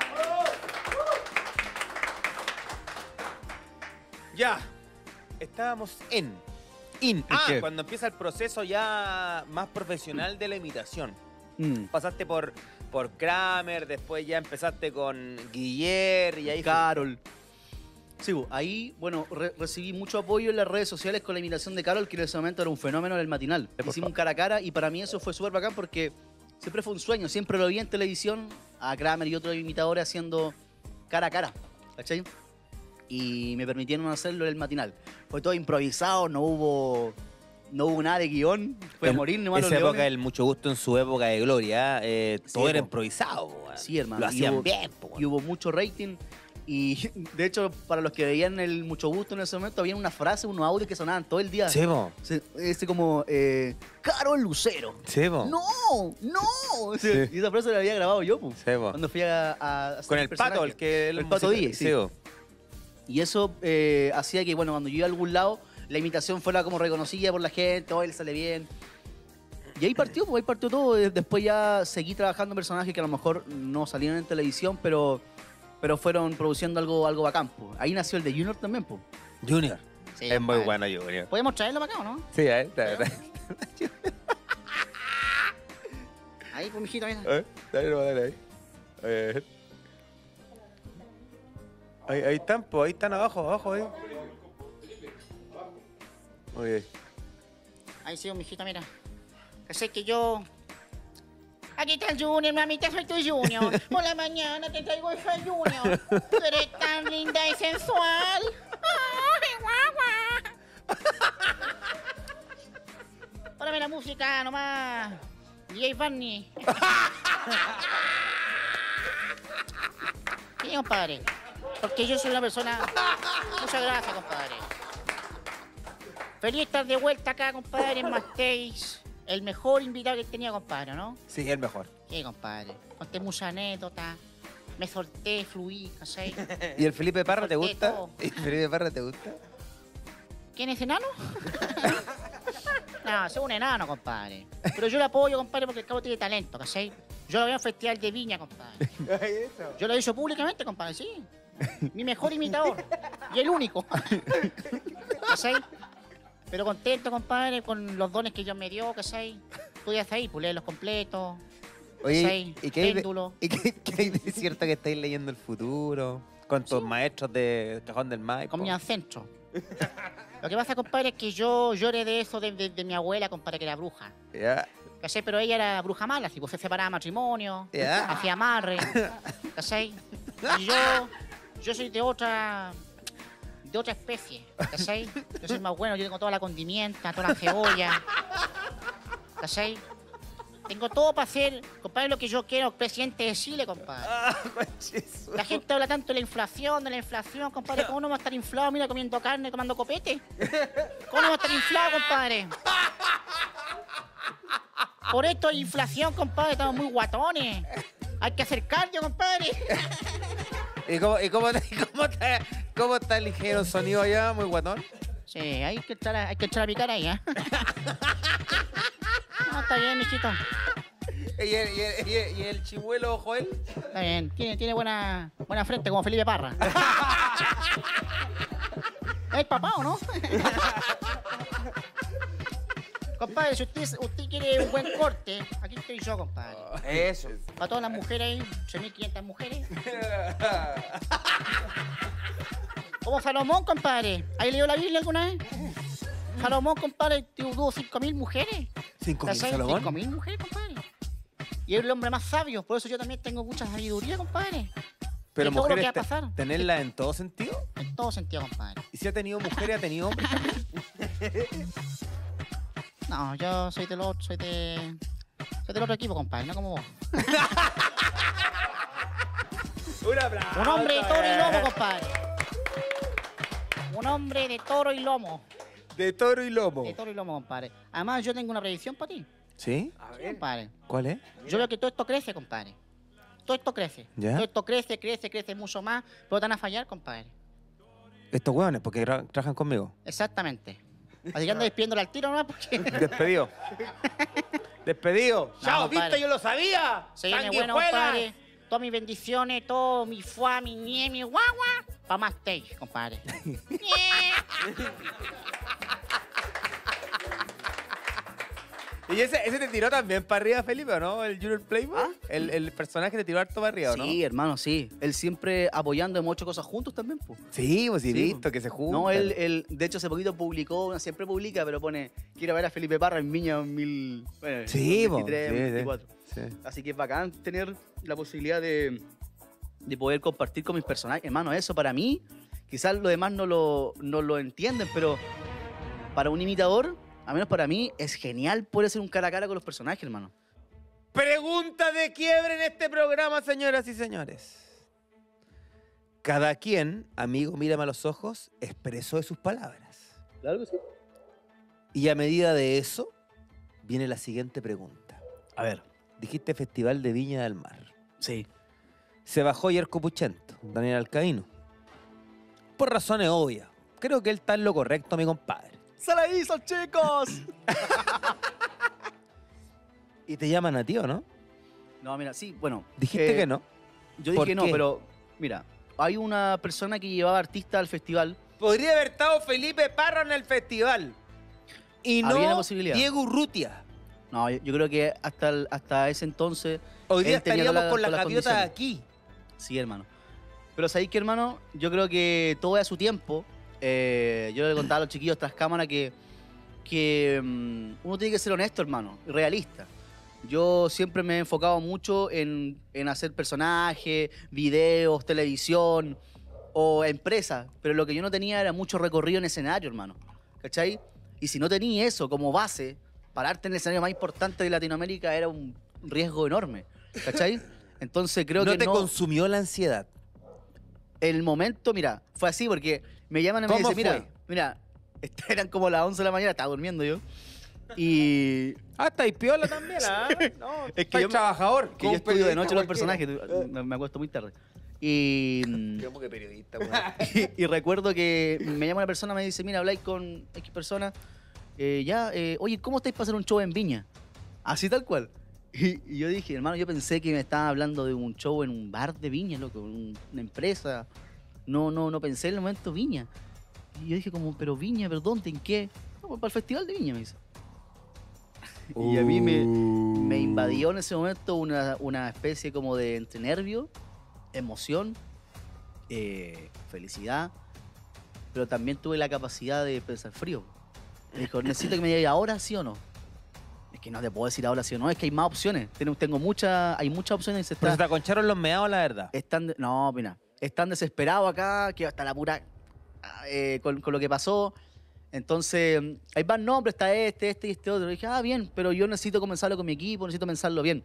Ya. Estábamos en. In. Ah, qué? cuando empieza el proceso ya más profesional de la imitación. Mm. Pasaste por, por Kramer, después ya empezaste con Guiller y ahí. Carol. Sí, ahí, bueno, re- recibí mucho apoyo en las redes sociales con la imitación de Carol, que en ese momento era un fenómeno en el matinal. Hicimos un cara a cara y para mí eso fue súper bacán porque siempre fue un sueño, siempre lo vi en televisión a Kramer y otros imitadores haciendo cara a cara, ¿cachai? y me permitieron hacerlo en el matinal. Fue todo improvisado, no hubo, no hubo nada de guion, fue a En morir nomás los Esa época del mucho gusto en su época de gloria, eh, Sí, todo era improvisado. po. Sí, hermano. Lo y hacían hubo- bien, po. Y hubo mucho rating. Y de hecho, para los que veían el mucho gusto en ese momento, había una frase, unos audios que sonaban todo el día. Sí, po. Se- Ese como, eh, Carol Lucero. Sí, po. ¡No! ¡No! Y esa frase la había grabado yo, pues. Po. Cuando fui a, Con el pato, el que... El pato Díez, sí. po. Y eso eh, hacía que, bueno, cuando yo iba a algún lado, la imitación fuera como reconocida por la gente, oh, él sale bien. Y ahí partió, pues ahí partió todo. Después ya seguí trabajando en personajes que a lo mejor no salieron en televisión, pero, pero fueron produciendo algo, algo bacán. pues. Ahí nació el de Junior también, pues. Junior. Sí, es muy bueno, Junior. ¿Podemos traerlo para acá o no? Sí, ahí está. está. Ahí, pues, mijito, mira. Eh, Dale, dale, ahí. A ver. Ahí, ahí están, pues, ahí están abajo, abajo, ahí. Muy bien. Ahí sí, mijito, mira. Que sé que yo... Aquí está el Junior, mamita, soy tu Junior. Por la mañana te traigo el Junior. Tú eres tan linda y sensual. Ay, guagua. Párame la música nomás. DJ Barney. Sí, compadre. Porque yo soy una persona... Muchas gracias, compadre. Feliz estar de vuelta acá, compadre, en Mastéis. El mejor invitado que tenía, compadre, ¿no? Sí, el mejor. Sí, compadre. Conté muchas anécdotas. Me solté, fluí, ¿cachai? ¿Y el Felipe Parra te gusta? todo. ¿Y el Felipe Parra te gusta? ¿Quién es enano? no, es un enano, compadre. Pero yo lo apoyo, compadre, porque el cabo tiene talento, ¿cachai? Yo lo veo en festival de viña, compadre. Yo lo he dicho públicamente, compadre, sí. Mi mejor imitador. Y el único. ¿Cachai? Pero contento, compadre, con los dones que Dios me dio, ¿cachai? Tú ya ahí, pues leer los completos. Oye. ¿y qué hay, de. ¿y qué, qué hay de cierto que estáis leyendo el futuro? Con tus maestros de Cajón del Maipo. Con mi ancestro. Lo que pasa, compadre, es que yo lloré de eso de, de- de mi abuela, compadre, que era bruja. Ya. ¿Cachai? Pero ella era bruja mala, así, pues se separaba matrimonio, Ya. hacía amarre, ¿cachai? Y yo, yo soy de otra, de otra especie, ¿cachai? Yo soy más bueno, yo tengo toda la condimenta, toda la cebolla, ¿cachai? Tengo todo para hacer, compadre, lo que yo quiero, presidente de Chile, compadre. La gente habla tanto de la inflación, de la inflación, compadre. ¿Cómo no va a estar inflado? Mira, comiendo carne, tomando copete. ¿Cómo no va a estar inflado, compadre? Por esto hay inflación, compadre. Estamos muy guatones. Hay que hacer cardio, compadre. ¿Y cómo, y cómo, cómo está, cómo está el ingeniero sonido allá? Muy guatón. Sí, hay que echar a, hay que echar a picar ahí, ¿eh? No, está bien, mijito. ¿Y el, y el, y el- y el Joel? Está bien. Tiene, tiene buena, buena frente, como Felipe Parra. ¿Es papá o no? Compadre, si usted, usted quiere un buen corte, aquí estoy yo, compadre. Eso. Para todas las mujeres ahí, 3.500 mujeres. Como Salomón, compadre. ¿Ahí leyó la Biblia alguna vez? Salomón, compadre, tuvo 5.000 mujeres. ¿Cinco mil ¿Cachai? Salomón? 5.000 mujeres, compadre. Y es el hombre más sabio, por eso yo también tengo mucha sabiduría, compadre. Pero de todo lo que mujeres, va a. ¿tenerla en todo sentido? En todo sentido, compadre. ¿Y si ha tenido mujeres, ha tenido hombres? No, yo soy del otro, soy de. Soy del otro equipo, compadre, no como vos. Un aplauso. Un hombre de toro y eh. lomo, compadre. Un hombre de toro y lomo. De toro y lomo. De toro y lomo, compadre. Además, yo tengo una predicción para ti. ¿Sí? Sí, compadre. ¿Cuál es? Yo veo que todo esto crece, compadre. Todo esto crece. ¿Ya? Todo esto crece, crece, crece mucho más. Pero te van a fallar, compadre. Estos hueones, porque tra- trabajan conmigo. Exactamente. Así que ando despidiéndole al tiro, ¿no? Porque Despedido. Despedido. No, ¡Chao, compadre. viste! Yo lo sabía. se viene bueno, compadre. Todas mis bendiciones, todo mi fuá, mi nie, mi guagua. Pa' más stage, compadre. ¿Y ese, ese te tiró también para arriba, Felipe, o no? ¿El Junior Playboy? El, el personaje te tiró harto para arriba, ¿o no? Sí, hermano, sí. Él siempre apoyando en muchas cosas juntos también, pues. Sí, pues sí, visto que se juntan. No, él, él, de hecho, hace poquito publicó, siempre publica, pero pone, quiero ver a Felipe Parra en Viña 2000, bueno, Sí, po, 2023, sí, sí. 2024. Sí. Así que es bacán tener la posibilidad de, de poder compartir con mis personajes. Hermano, eso para mí, Quizás los demás no lo, no lo entienden, pero para un imitador, al menos para mí, es genial poder hacer un cara a cara con los personajes, hermano. Pregunta de quiebre en este programa, señoras y señores. Cada quien, amigo, mírame a los ojos, expresó de sus palabras. Claro que sí. Y a medida de eso, viene la siguiente pregunta. A ver, Dijiste Festival de Viña del Mar. sí. Se bajó Yerko Puchento, Daniel Alcaíno. Por razones obvias. Creo que él está en lo correcto, mi compadre. ¡Se la hizo, chicos! Y te llaman a ti, ¿o no? no, mira, sí, bueno. Dijiste eh, que no. Yo ¿Por dije no, qué? pero mira, hay una persona que llevaba artista al festival. Podría haber estado Felipe Parra en el festival. Y Había la no posibilidad. Diego Urrutia. No, yo, yo creo que hasta, el- hasta ese entonces. Hoy día estaríamos todas con las- gaviotas aquí. Sí, hermano. Pero sabéis que, hermano, yo creo que todo es a su tiempo. Eh, yo le contaba a los chiquillos tras cámara que, que mm, uno tiene que ser honesto, hermano, y realista. Yo siempre me he enfocado mucho en, en hacer personajes, videos, televisión o empresas, pero lo que yo no tenía era mucho recorrido en escenario, hermano. ¿Cachai? Y si no tenía eso como base, pararte en el escenario más importante de Latinoamérica era un riesgo enorme. ¿Cachai? Entonces creo no que te no consumió la ansiedad. el momento, mira, fue así porque me llaman y me ¿Cómo dicen, mira, mira, eran como las 11 de la mañana, estaba durmiendo yo. Y Ah, está piola también, ¿ah? No, Es que yo trabajador. que como yo estudio de noche los personajes, me, acuesto muy tarde. Y, mm, ¿Cómo que periodista, y, y recuerdo que me llama una persona, me dice, mira, habláis con X persona, eh, ya, eh, oye, ¿cómo estáis para hacer un show en Viña? Así tal cual. Y, y yo dije, hermano, yo pensé que me estaban hablando de un show en un bar de Viña, loco, un- una empresa. No, no, no pensé en el momento Viña. Y yo dije como, pero Viña, pero ¿dónde? ¿En qué? No, pues para el Festival de Viña, me dice. Y a mí me, me invadió en ese momento una, una especie como de entre nervio, emoción, eh, felicidad, pero también tuve la capacidad de pensar frío. Me dijo, necesito que me digas ahora sí o no. Es que no te puedo decir ahora sí o no, es que hay más opciones. Tengo, tengo mucha, hay muchas opciones y se Pero se está, te aconcharon los meados, la verdad. están, no, mira, están desesperados acá, que hasta la pura eh, con, con lo que pasó. Entonces, hay más nombres, está este, este y este otro. Y dije, ah, bien, pero yo necesito comenzarlo con mi equipo, necesito pensarlo bien.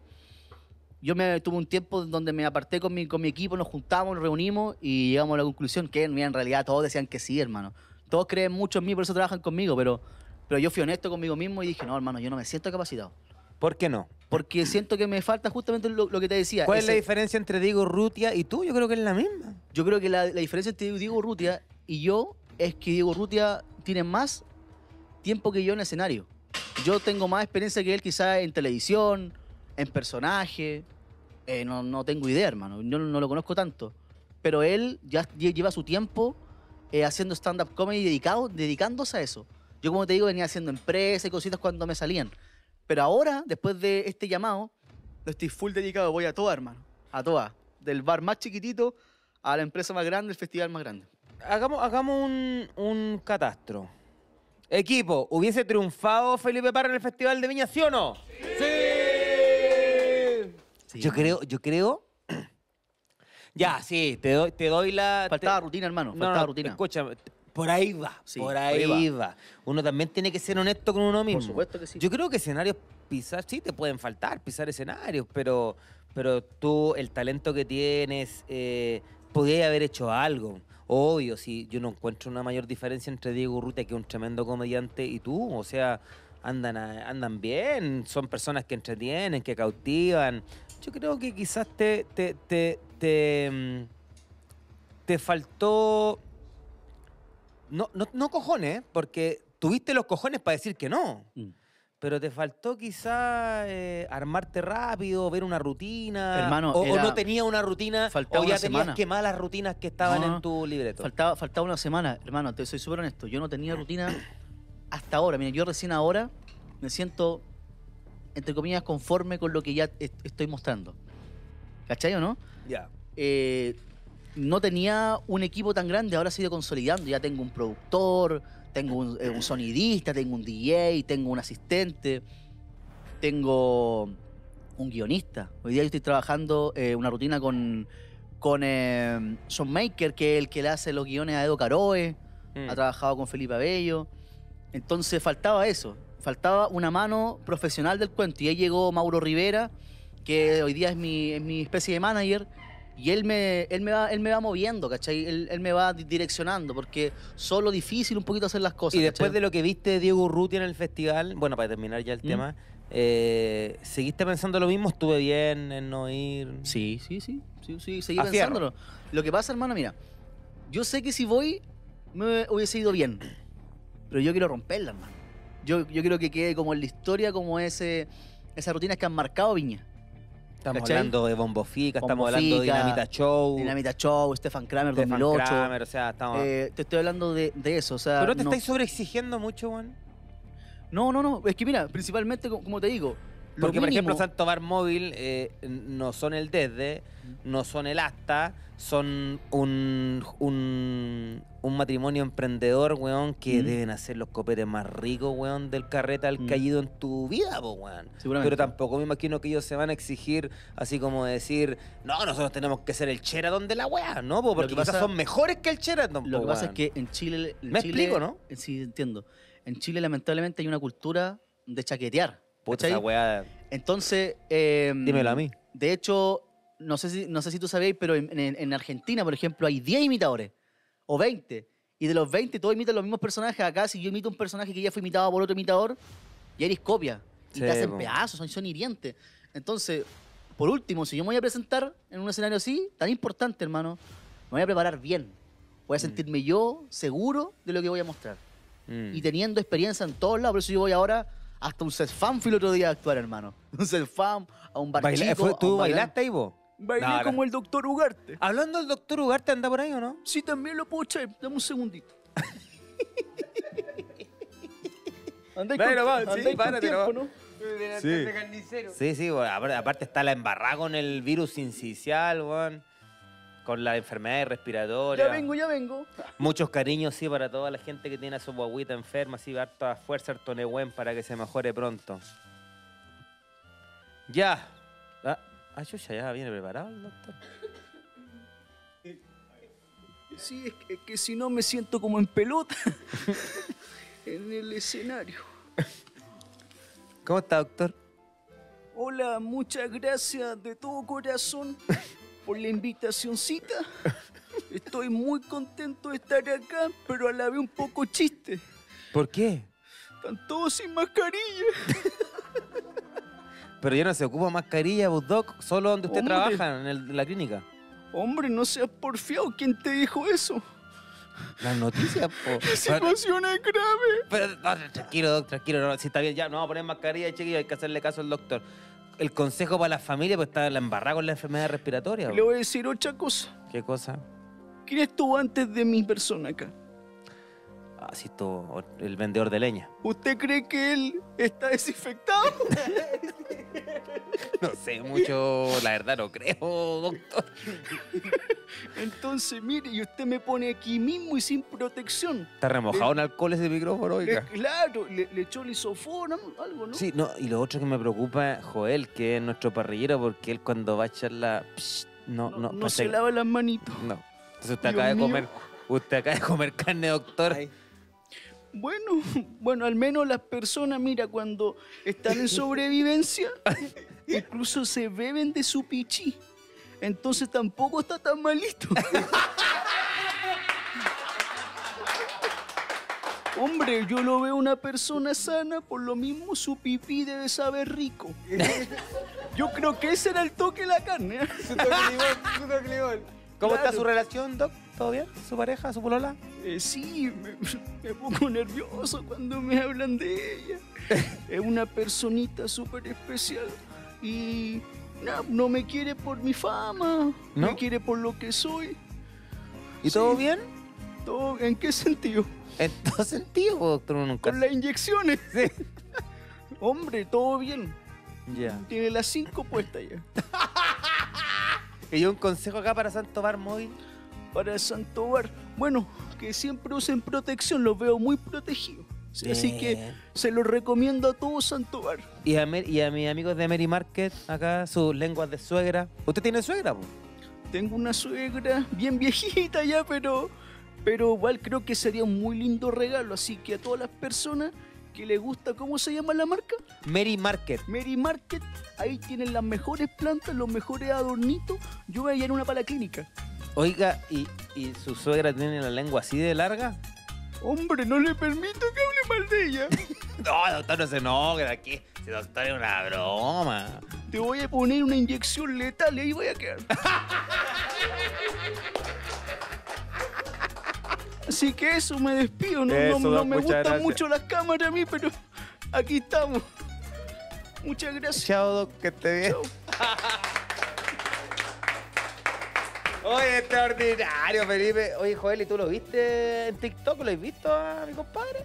Yo me tuve un tiempo donde me aparté con mi, con mi equipo, nos juntamos, nos reunimos y llegamos a la conclusión que mira, en realidad todos decían que sí, hermano. Todos creen mucho en mí, por eso trabajan conmigo, pero, pero yo fui honesto conmigo mismo y dije, no, hermano, yo no me siento capacitado. ¿Por qué no? Porque siento que me falta justamente lo, lo que te decía. ¿Cuál es la diferencia entre Diego Rutia y tú? Yo creo que es la misma. Yo creo que la, la diferencia entre Diego Rutia y yo es que Diego Rutia tiene más tiempo que yo en el escenario. Yo tengo más experiencia que él quizás en televisión, en personaje. Eh, no, no tengo idea, hermano. Yo no, lo conozco tanto. Pero él ya lle- lleva su tiempo eh, haciendo stand-up comedy dedicado, dedicándose a eso. Yo, como te digo, venía haciendo empresas y cositas cuando me salían. Pero ahora, después de este llamado, no estoy full dedicado. Voy a toda, hermano. A toda. Del bar más chiquitito a la empresa más grande, el festival más grande. Hagamos, hagamos un, un catastro. Equipo, ¿hubiese triunfado Felipe Parra en el Festival de Viña, sí o no? Sí, Yo creo, yo creo. ya, sí, te doy, te doy la. Faltaba te- rutina, hermano. No, Faltaba no, rutina. Escúchame, por ahí va. Sí, por por ahí, va. Uno también tiene que ser honesto con uno mismo. supuesto que sí. Yo creo que escenarios pisar, sí, te pueden faltar, pisar escenarios, pero, pero tú, el talento que tienes, eh, podías haber hecho algo. Obvio, sí, yo no encuentro una mayor diferencia entre Diego Urrutia, que es un tremendo comediante, y tú. O sea, andan, a- andan bien, son personas que entretienen, que cautivan. Yo creo que quizás te, te, te, te, mm, te faltó. No, no, no cojones, porque tuviste los cojones para decir que no. Mm. Pero te faltó quizá eh, armarte rápido, ver una rutina. Hermano, o, o era- no tenía una rutina, faltaba o ya una tenías semana. quemadas las rutinas que estaban No, en tu libreto. Faltaba, faltaba una semana, hermano, te soy súper honesto. Yo no tenía rutina hasta ahora. Mira, yo recién ahora me siento, entre comillas, conforme con lo que ya est- estoy mostrando. ¿Cachai o no? Ya. Eh, no tenía un equipo tan grande, ahora se ha ido consolidando. Ya tengo un productor, tengo un, eh, un sonidista, tengo un DJ, tengo un asistente, tengo un guionista. Hoy día yo estoy trabajando eh, una rutina con, con eh, Sean Maker, que es el que le hace los guiones a Edo Caroe, Mm. ha trabajado con Felipe Abello. Entonces faltaba eso, faltaba una mano profesional del cuento. Y ahí llegó Mauro Rivera, que hoy día es mi, es mi especie de manager. Y él me, él me, va, él me va moviendo, ¿cachai? Él, él me va di- direccionando, porque solo difícil un poquito hacer las cosas. Y después ¿cachai? de lo que viste de Diego Urrutia en el festival, bueno, para terminar ya el ¿Mm? tema, eh, ¿seguiste pensando lo mismo? ¿Estuve bien en no ir? Sí, sí, sí, sí, sí, seguí pensándolo. Lo que pasa, hermano, mira, yo sé que si voy, me hubiese ido bien, pero yo quiero romperla, hermano. Yo, yo quiero que quede como en la historia, como ese, esas rutinas que han marcado Viña. Estamos ¿Cachai? hablando de Bombo Fica, estamos Bombo hablando de Dinamita Show, Dinamita Show, Stefan Kramer, Stefan 2008. Kramer, o sea, estamos... Eh, te estoy hablando de, de eso, o sea... ¿Pero no te no, estáis sobreexigiendo mucho, weón? no, no, no, es que mira, principalmente, co- como te digo, Porque, por ejemplo, Santo Bar Móvil eh, no son el desde, no son el asta, son un, un, un matrimonio emprendedor, weón, que Mm. deben hacer los copetes más ricos, weón, del carrete al Mm. caído en tu vida, po, weón. Pero tampoco me imagino que ellos se van a exigir así como decir, no, nosotros tenemos que ser el Sheraton de la weá, ¿no? po? Porque que quizás son mejores que el Sheraton, Lo po, que pasa es que en Chile... en Me Chile- explico, ¿no? eh, Sí, entiendo. En Chile, lamentablemente, hay una cultura de chaquetear. Puta, weá, Entonces, eh, dímelo a mí. De hecho, no sé si, no sé si tú sabéis, pero en, en- en Argentina, por ejemplo, hay 10 imitadores o 20. Y de los 20 todos imitan los mismos personajes. Acá, si yo imito un personaje que ya fue imitado por otro imitador, ya eres copia. Y Sí, te hacen po. pedazos, son, son hirientes. Entonces, por último, si yo me voy a presentar en un escenario así, tan importante, hermano, me voy a preparar bien. Voy a sentirme yo seguro de lo que voy a mostrar. Mm. Y teniendo experiencia en todos lados, por eso yo voy ahora hasta un CESFAM fui el otro día a actuar, hermano. Un CESFAM, a un bar Baila- chico, fue- a un ¿Tú bailaste ahí, vos? Bailé No, como el doctor Ugarte. Hablando del doctor Ugarte, ¿anda por ahí o no? Sí, también lo puedo echar. Dame un segundito. Andáis con- nomás, sí, andáis con párate tiempo, nomás. ¿no? Sí. de carnicero. Sí, sí, bueno, aparte, está la embarrada con el virus incisional, weón. Con la enfermedad respiratoria. Ya vengo, ya vengo. Muchos cariños, sí, para toda la gente que tiene a su guaguita enferma, sí, harta fuerza, harto para que se mejore pronto. Ya. Ah, ah, chucha, ya viene preparado el doctor. Sí, es que, es que si no me siento como en pelota en el escenario. ¿Cómo está, doctor? Hola, muchas gracias de todo corazón por la invitacioncita. Estoy muy contento de estar acá, pero a la vez un poco chiste. ¿Por qué? Están todos sin mascarilla. Pero ya no se ocupa mascarilla, doc, solo donde usted Hombre. trabaja, en, el- la clínica. Hombre, no seas porfiado. ¿Quién te dijo eso? Las noticias, po. La situación es grave. Pero, no, tranquilo, doc, tranquilo. No, si está bien, ya no vamos a poner mascarilla, chiquillo, hay que hacerle caso al doctor. El consejo para la familia, pues está la embarrada con la enfermedad respiratoria. Le voy a decir otra cosa. ¿Qué cosa? ¿Quién estuvo antes de mi persona acá? Sí, estuvo el vendedor de leña. ¿Usted cree que él está desinfectado? No sé mucho, la verdad no creo, doctor. Entonces, mire, y usted me pone aquí mismo y sin protección. Está remojado en alcohol ese micrófono, Le- oiga. claro, le, le echó lisofón, algo, ¿no? Sí, no, y lo otro que me preocupa, Joel, que es nuestro parrillero, porque él cuando va a echar la... psh, no, no, no, no se lava las manitos. No. Entonces usted Dios acaba de mío. comer, usted acaba de comer carne, doctor. Bueno, bueno, al menos las personas, mira, cuando están en sobrevivencia, incluso se beben de su pichi. Entonces tampoco está tan malito. Hombre, yo lo veo una persona sana, por lo mismo su pipí debe saber rico. Yo creo que ese era el toque de la carne. ¿eh? ¿Cómo está su relación, doc? ¿Todo bien? ¿Su pareja, su polola? Eh, sí, me, me pongo nervioso cuando me hablan de ella. Es una personita súper especial y no, no me quiere por mi fama, ¿No? me quiere por lo que soy. ¿Y Sí. todo bien? ¿Todo, ¿En qué sentido? En todo sentido, doctor, nunca... Con las inyecciones. Hombre, todo bien. Ya. Tiene las cinco puestas ya. ¿Y yo un consejo acá para Santo Bar Móvil? Para Santobar. Bueno, que siempre usen protección, los veo muy protegidos. Sí, Así que se los recomiendo a todos Santobar. Y a, Mer- y a mis amigos de Mary Market, acá, sus lenguas de suegra. ¿Usted tiene suegra, po? tengo una suegra bien viejita ya, pero, pero igual creo que sería un muy lindo regalo. Así que a todas las personas que les gusta, ¿cómo se llama la marca? Mary Market. Mary Market. Ahí tienen las mejores plantas, los mejores adornitos. Yo voy a ir una para la clínica. Oiga, ¿y, ¿y su suegra tiene la lengua así de larga? Hombre, no le permito que hable mal de ella. No, doctor, no se enoje aquí. Si doctor es una broma. Te voy a poner una inyección letal y ahí voy a quedar. Así que eso, me despido. No, Eso, no- no Doc, me gustan gracias. mucho las cámaras a mí, pero aquí estamos. Muchas gracias. Chao, Doc, que esté bien. Chao. Oye, extraordinario, Felipe. Oye, Joel, ¿y tú lo viste en TikTok? ¿Lo has visto a mi compadre?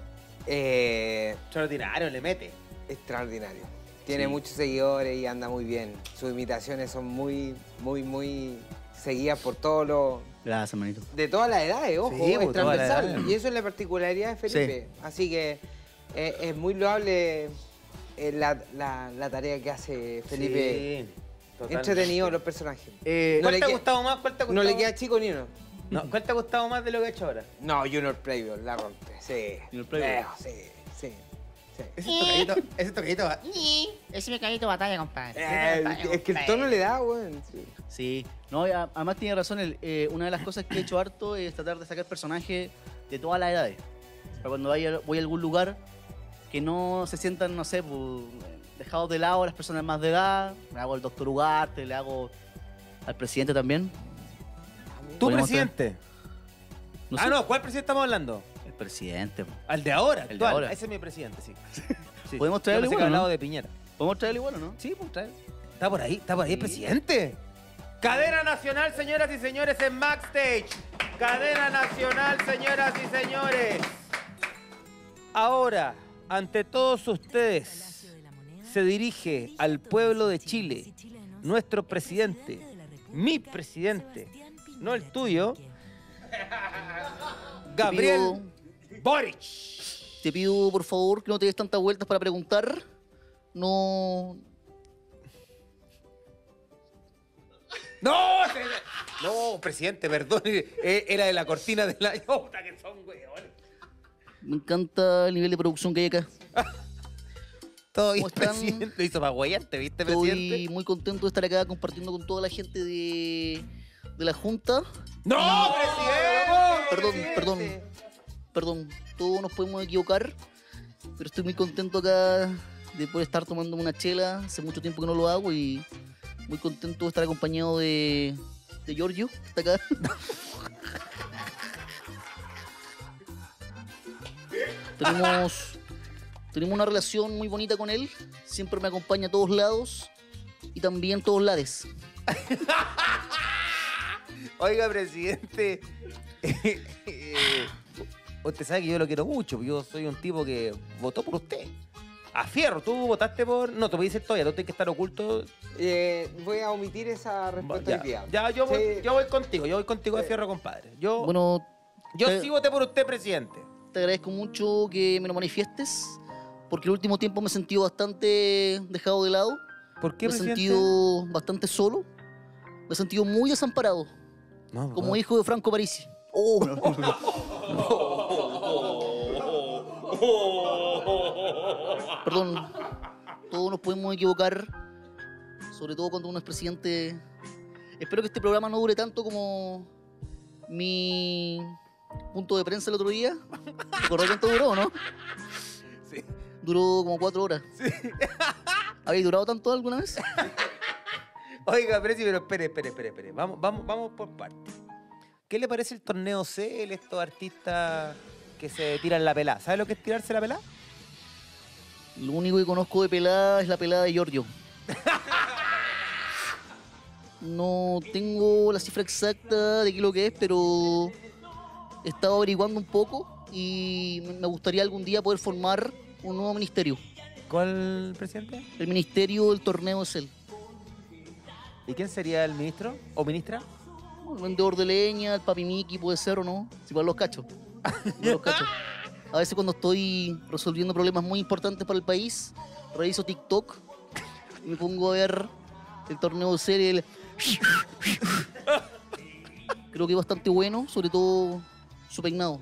Eh, Extraordinario, le mete. extraordinario. Tiene Sí. muchos seguidores y anda muy bien. Sus imitaciones son muy, muy, muy seguidas por todos los... Gracias, manito. De todas las edades, ojo, Sí, es transversal. Y eso es la particularidad de Felipe. Así que eh, es muy loable eh, la, la- la tarea que hace Felipe. Entretenido los personajes. Eh, No ¿Cuál le te ha gustado más? ¿Cuál te ha No gustado le más? queda chico ni uno. No, ¿Cuál te ha gustado más de lo que ha hecho ahora? No, Junior Playboy, la rompe. Sí. Junior Playboy. Sí, sí. sí. Ese tocadito, ese tocadito va. Ese es mi caballito batalla, compadre. Eh, es que el tono le da, weón. sí. Sí, no, además tiene razón. el- eh, una de las cosas que he hecho harto es tratar de sacar personajes de todas las edades. Para cuando vaya, voy a algún lugar que no se sientan, no sé, pues, dejados de lado las personas más de edad. Le hago al doctor Ugarte, le hago al presidente también. ¿Tu Podemos presidente? No ah, no, ¿cuál presidente estamos hablando? El presidente. po. Al de ahora, El de ahora. Ese es mi presidente, sí. Sí. ¿Podemos que igual, no? de Piñera. ¿Podemos traerle igual o no? Sí, pues trae. Está por ahí, está por ahí el presidente. Cadena Nacional, señoras y señores, en Backstage. Cadena Nacional, señoras y señores. Ahora, ante todos ustedes, se dirige al pueblo de Chile, nuestro presidente, mi presidente, no el tuyo, Gabriel Boric. Te pido, por favor, que no te des tantas vueltas para preguntar. No. No, no, presidente, perdón, eh, era de la cortina de la... Puta que son. Me encanta el nivel de producción que hay acá. Todo bien, ¿Cómo están? presidente. Lo hizo para guayarte, ¿viste, Estoy presidente? muy contento de estar acá compartiendo con toda la gente de, de la Junta. ¡No, presidente! Perdón, perdón, perdón. Todos nos podemos equivocar, pero estoy muy contento acá de poder estar tomando una chela. Hace mucho tiempo que no lo hago y muy contento de estar acompañado de, de Giorgio, que está acá. tenemos, tenemos una relación muy bonita con él. Siempre me acompaña a todos lados y también todos lados. Oiga, presidente. eh, usted sabe que yo lo quiero mucho. Yo soy un tipo que votó por usted. A fierro, tú votaste por. No, te voy a decir todavía, tú tienes que estar oculto. Eh, voy a omitir esa respuesta Ya, hoy día. ya, yo, voy, yo voy contigo, yo voy contigo a fierro, compadre. Yo, Bueno, yo te- sí voté por usted, presidente. te agradezco mucho que me lo manifiestes, porque el último tiempo me he sentido bastante dejado de lado, ¿Por qué, me he sentido bastante solo, me he sentido muy desamparado, No, como hijo de Franco Parisi. Oh. Perdón, todos nos podemos equivocar, sobre todo cuando uno es presidente. Espero que este programa no dure tanto como mi punto de prensa el otro día. ¿Recordás cuánto duró, no? Sí. Duró como cuatro horas. ¿Habéis durado tanto alguna vez? Oiga, Presi, pero espere, espere, espere, espere. Vamos, vamos, vamos por partes. ¿Qué le parece el torneo C, estos artistas que se tiran la pelada? ¿Sabe lo que es tirarse la pelada? Lo único que conozco de pelada es la pelada de Giorgio. No tengo la cifra exacta de qué es lo que es, pero he estado averiguando un poco y me gustaría algún día poder formar un nuevo ministerio. ¿Cuál, presidente? El ministerio del torneo es él. ¿Y quién sería el ministro o ministra? El vendedor de leña, el papi Miki puede ser o no. Si para los cachos. Los. A veces cuando estoy resolviendo problemas muy importantes para el país, reviso TikTok y me pongo a ver el torneo de serie. el- creo que bastante bueno, sobre todo su peinado.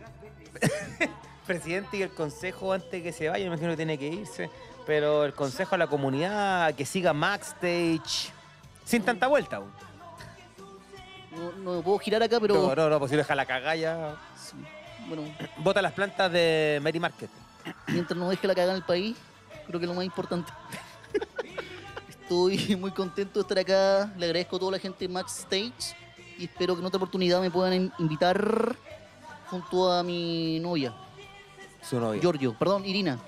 Presidente y el consejo antes que se vaya, me imagino que tiene que irse. Pero el consejo a la comunidad, que siga Backstage. Sin tanta vuelta. weón. No, no me puedo girar acá, pero No, no, no, pues si deja la cagalla. sí, bueno, Bota las plantas de Mary Market. mientras no deje la cagada en el país, creo que es lo más importante. Estoy muy contento de estar acá. Le agradezco a toda la gente de Max Stage y espero que en otra oportunidad me puedan in- invitar junto a mi novia, Su novia. Giorgio, perdón, Irina.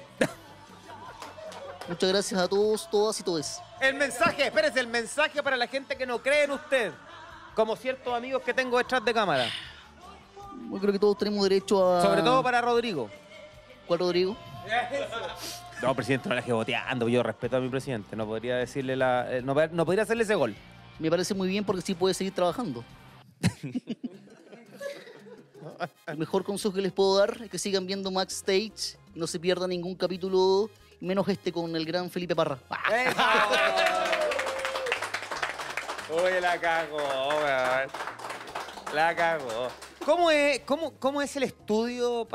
Muchas gracias a todos, todas y todes. El mensaje, espérese, el mensaje para la gente que no cree en usted. Como ciertos amigos que tengo detrás de cámara. Yo creo que todos tenemos derecho a. Sobre todo para Rodrigo. ¿Cuál Rodrigo? No, presidente, no la deje boteando. Yo respeto a mi presidente. No podría decirle la. eh, no, no podría hacerle ese gol. Me parece muy bien porque sí puede seguir trabajando. El mejor consejo que les puedo dar es que sigan viendo Max Stage y no se pierdan ningún capítulo, menos este con el gran Felipe Parra. Oye, la cagó, weón. La cagó. ¿Cómo es, cómo, cómo es el estudio?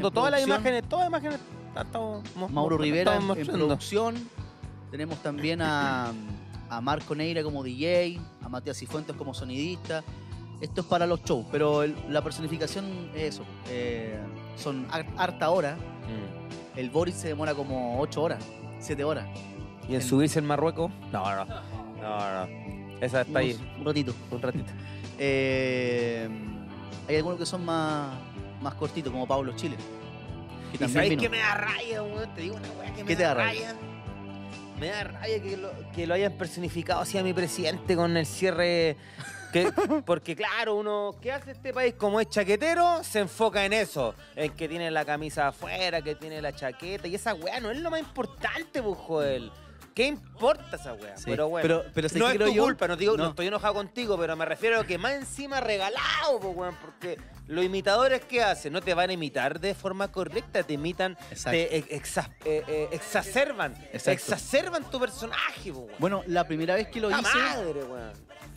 Todas las imágenes, todas las imágenes. Mauro Rivera en, producción. Tenemos también a, a Marco Neira como DJ, a Matías Cifuentes como sonidista. Esto es para los shows, pero el- la personificación es eso. eh, son har- harta hora. Mm. El Boris se demora como 8 horas, 7 horas. ¿Y En- subirse en Marruecos? No, no. No, no. Esa está ahí. Un ratito. Un ratito. Eh, hay algunos que son más, más cortito, como Pablo Chile. Que ¿Y sabéis que me da rabia, weón? Te digo una weá que me ¿Qué te da da rabia? rabia. Me da rabia que lo, que lo hayan personificado así a mi presidente con el cierre. Que, porque claro, uno, ¿qué hace este país como es chaquetero? Se enfoca en eso, en que tiene la camisa afuera, que tiene la chaqueta, y esa weá no es lo más importante, pues, Joel. ¿Qué importa esa weá? Sí, Pero bueno, pero- pero ¿sabes no es tu yo? culpa, no, digo, no. No. estoy enojado contigo, pero me refiero a que más encima regalado, pues, weón, porque los imitadores que hacen no te van a imitar de forma correcta, te imitan, Exacto. te exa- eh, eh, exacerban, Exacto. exacerban tu personaje, pues, weón. Bueno, la primera vez que lo ¡La hice, madre,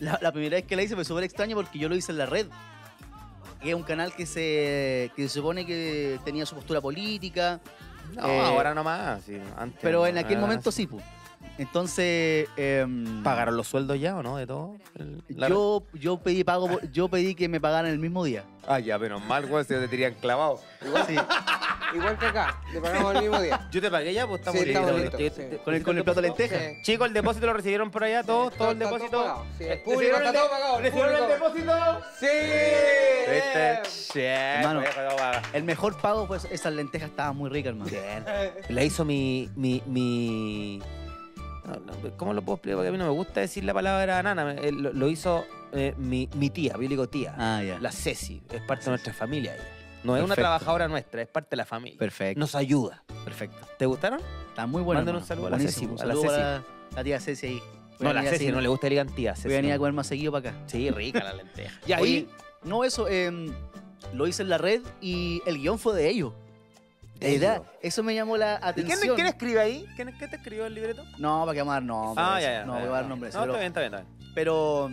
la, la primera vez que la hice fue súper extraño porque yo lo hice en la red. Que es un canal que se, que se supone que tenía su postura política, No, Eh, ahora nomás, sí, antes pero en aquel momento sí. sí, pu. Entonces, em, ¿Pagaron los sueldos ya o no? De todo. El- la- yo, yo pedí pago, por- yo pedí que me pagaran el mismo día. Ah, ya, menos mal, weón, si no te tenían clavado. Sí, Igual que acá, le pagamos el mismo día. Yo te pagué ya, pues estamos Sí, listos. estamos Listo. listos, sí. con el, con el plato de lentejas. Sí. Chicos, el depósito lo recibieron por allá, todo, todo el Está- está depósito. pagado. Sí, el Eh, público ¿recibieron está el de- todo pagado, el ¿Recibieron el público. depósito? ¡Sí! ¿Viste? Sí, Hermano. todo. El mejor pago, pues esas lentejas estaban muy ricas, hermano. Bien. La hizo mi. mi, mi... ¿Cómo lo puedo explicar? Porque a mí no me gusta decir la palabra nana. Eh, Lo, lo hizo eh, mi, mi tía, yo le digo tía. Ah, ya. La Ceci, es parte de nuestra familia ella. No es una trabajadora nuestra, es parte de la familia. Perfecto, Nos ayuda. perfecto. ¿Te gustaron? Está muy bueno. Mándanos un saludo a la. Ceci, Un a la Ceci. la tía Ceci ahí. Voy No, a la Ceci, no le gusta el digan tía. Voy Ceci, a venir a comer más seguido para acá. Sí, rica la lenteja. Y ahí, Oye, no, eso, em, lo hice en la red y el guion fue de ellos. La idea- eso me llamó la ¿Y quién, atención. quién escribe ahí? ¿Quién, ¿Qué te escribió el libreto? No, para que vamos a dar nombres. ah, ya, ya. No, ya, voy a dar ya. nombres. No, pero, está bien, está bien, está bien. pero,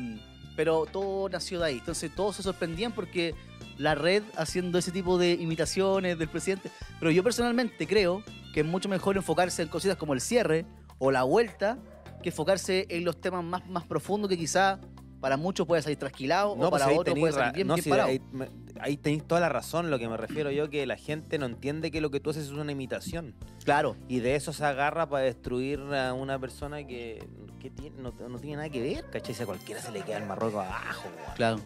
pero todo nació de ahí. Entonces todos se sorprendían porque la red haciendo ese tipo de imitaciones del presidente. Pero yo personalmente creo que es mucho mejor enfocarse en cositas como el cierre o la vuelta que enfocarse en los temas más, más profundos que quizá para muchos puede salir trasquilado o pues para ahí otros puede salir bien, no, bien parado. ahí, ahí tenéis toda la razón. Lo que me refiero yo, que la gente no entiende que lo que tú haces es una imitación. Claro. Y de eso se agarra para destruir a una persona que, que tiene- no, no tiene nada que ver, ¿cachai? Si a cualquiera se le queda el marroco abajo. Claro.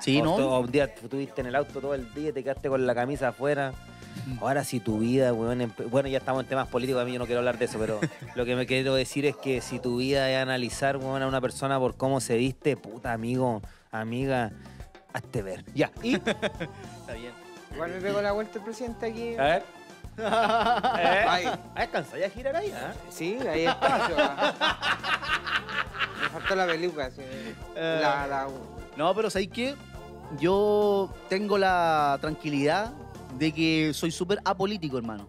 Sí, o, ¿no? o un día estuviste en el auto todo el día y te quedaste con la camisa afuera. Ahora si tu vida, weón, bueno, ya estamos en temas políticos, a mí yo no quiero hablar de eso, pero lo que me quiero decir es que si tu vida es analizar, weón, a una persona por cómo se viste, puta amigo, amiga, hazte ver. Ya, y... Está bien. Igual me pegó la vuelta el presidente aquí. A ver. ¿Eh? Ahí. ¿Alcanzó ya a girar ahí? ah? Sí, ahí espacio. Me faltó la peluca. sí. Eh. La, la- No, pero ¿sabes qué? Yo tengo la tranquilidad de que soy súper apolítico, hermano.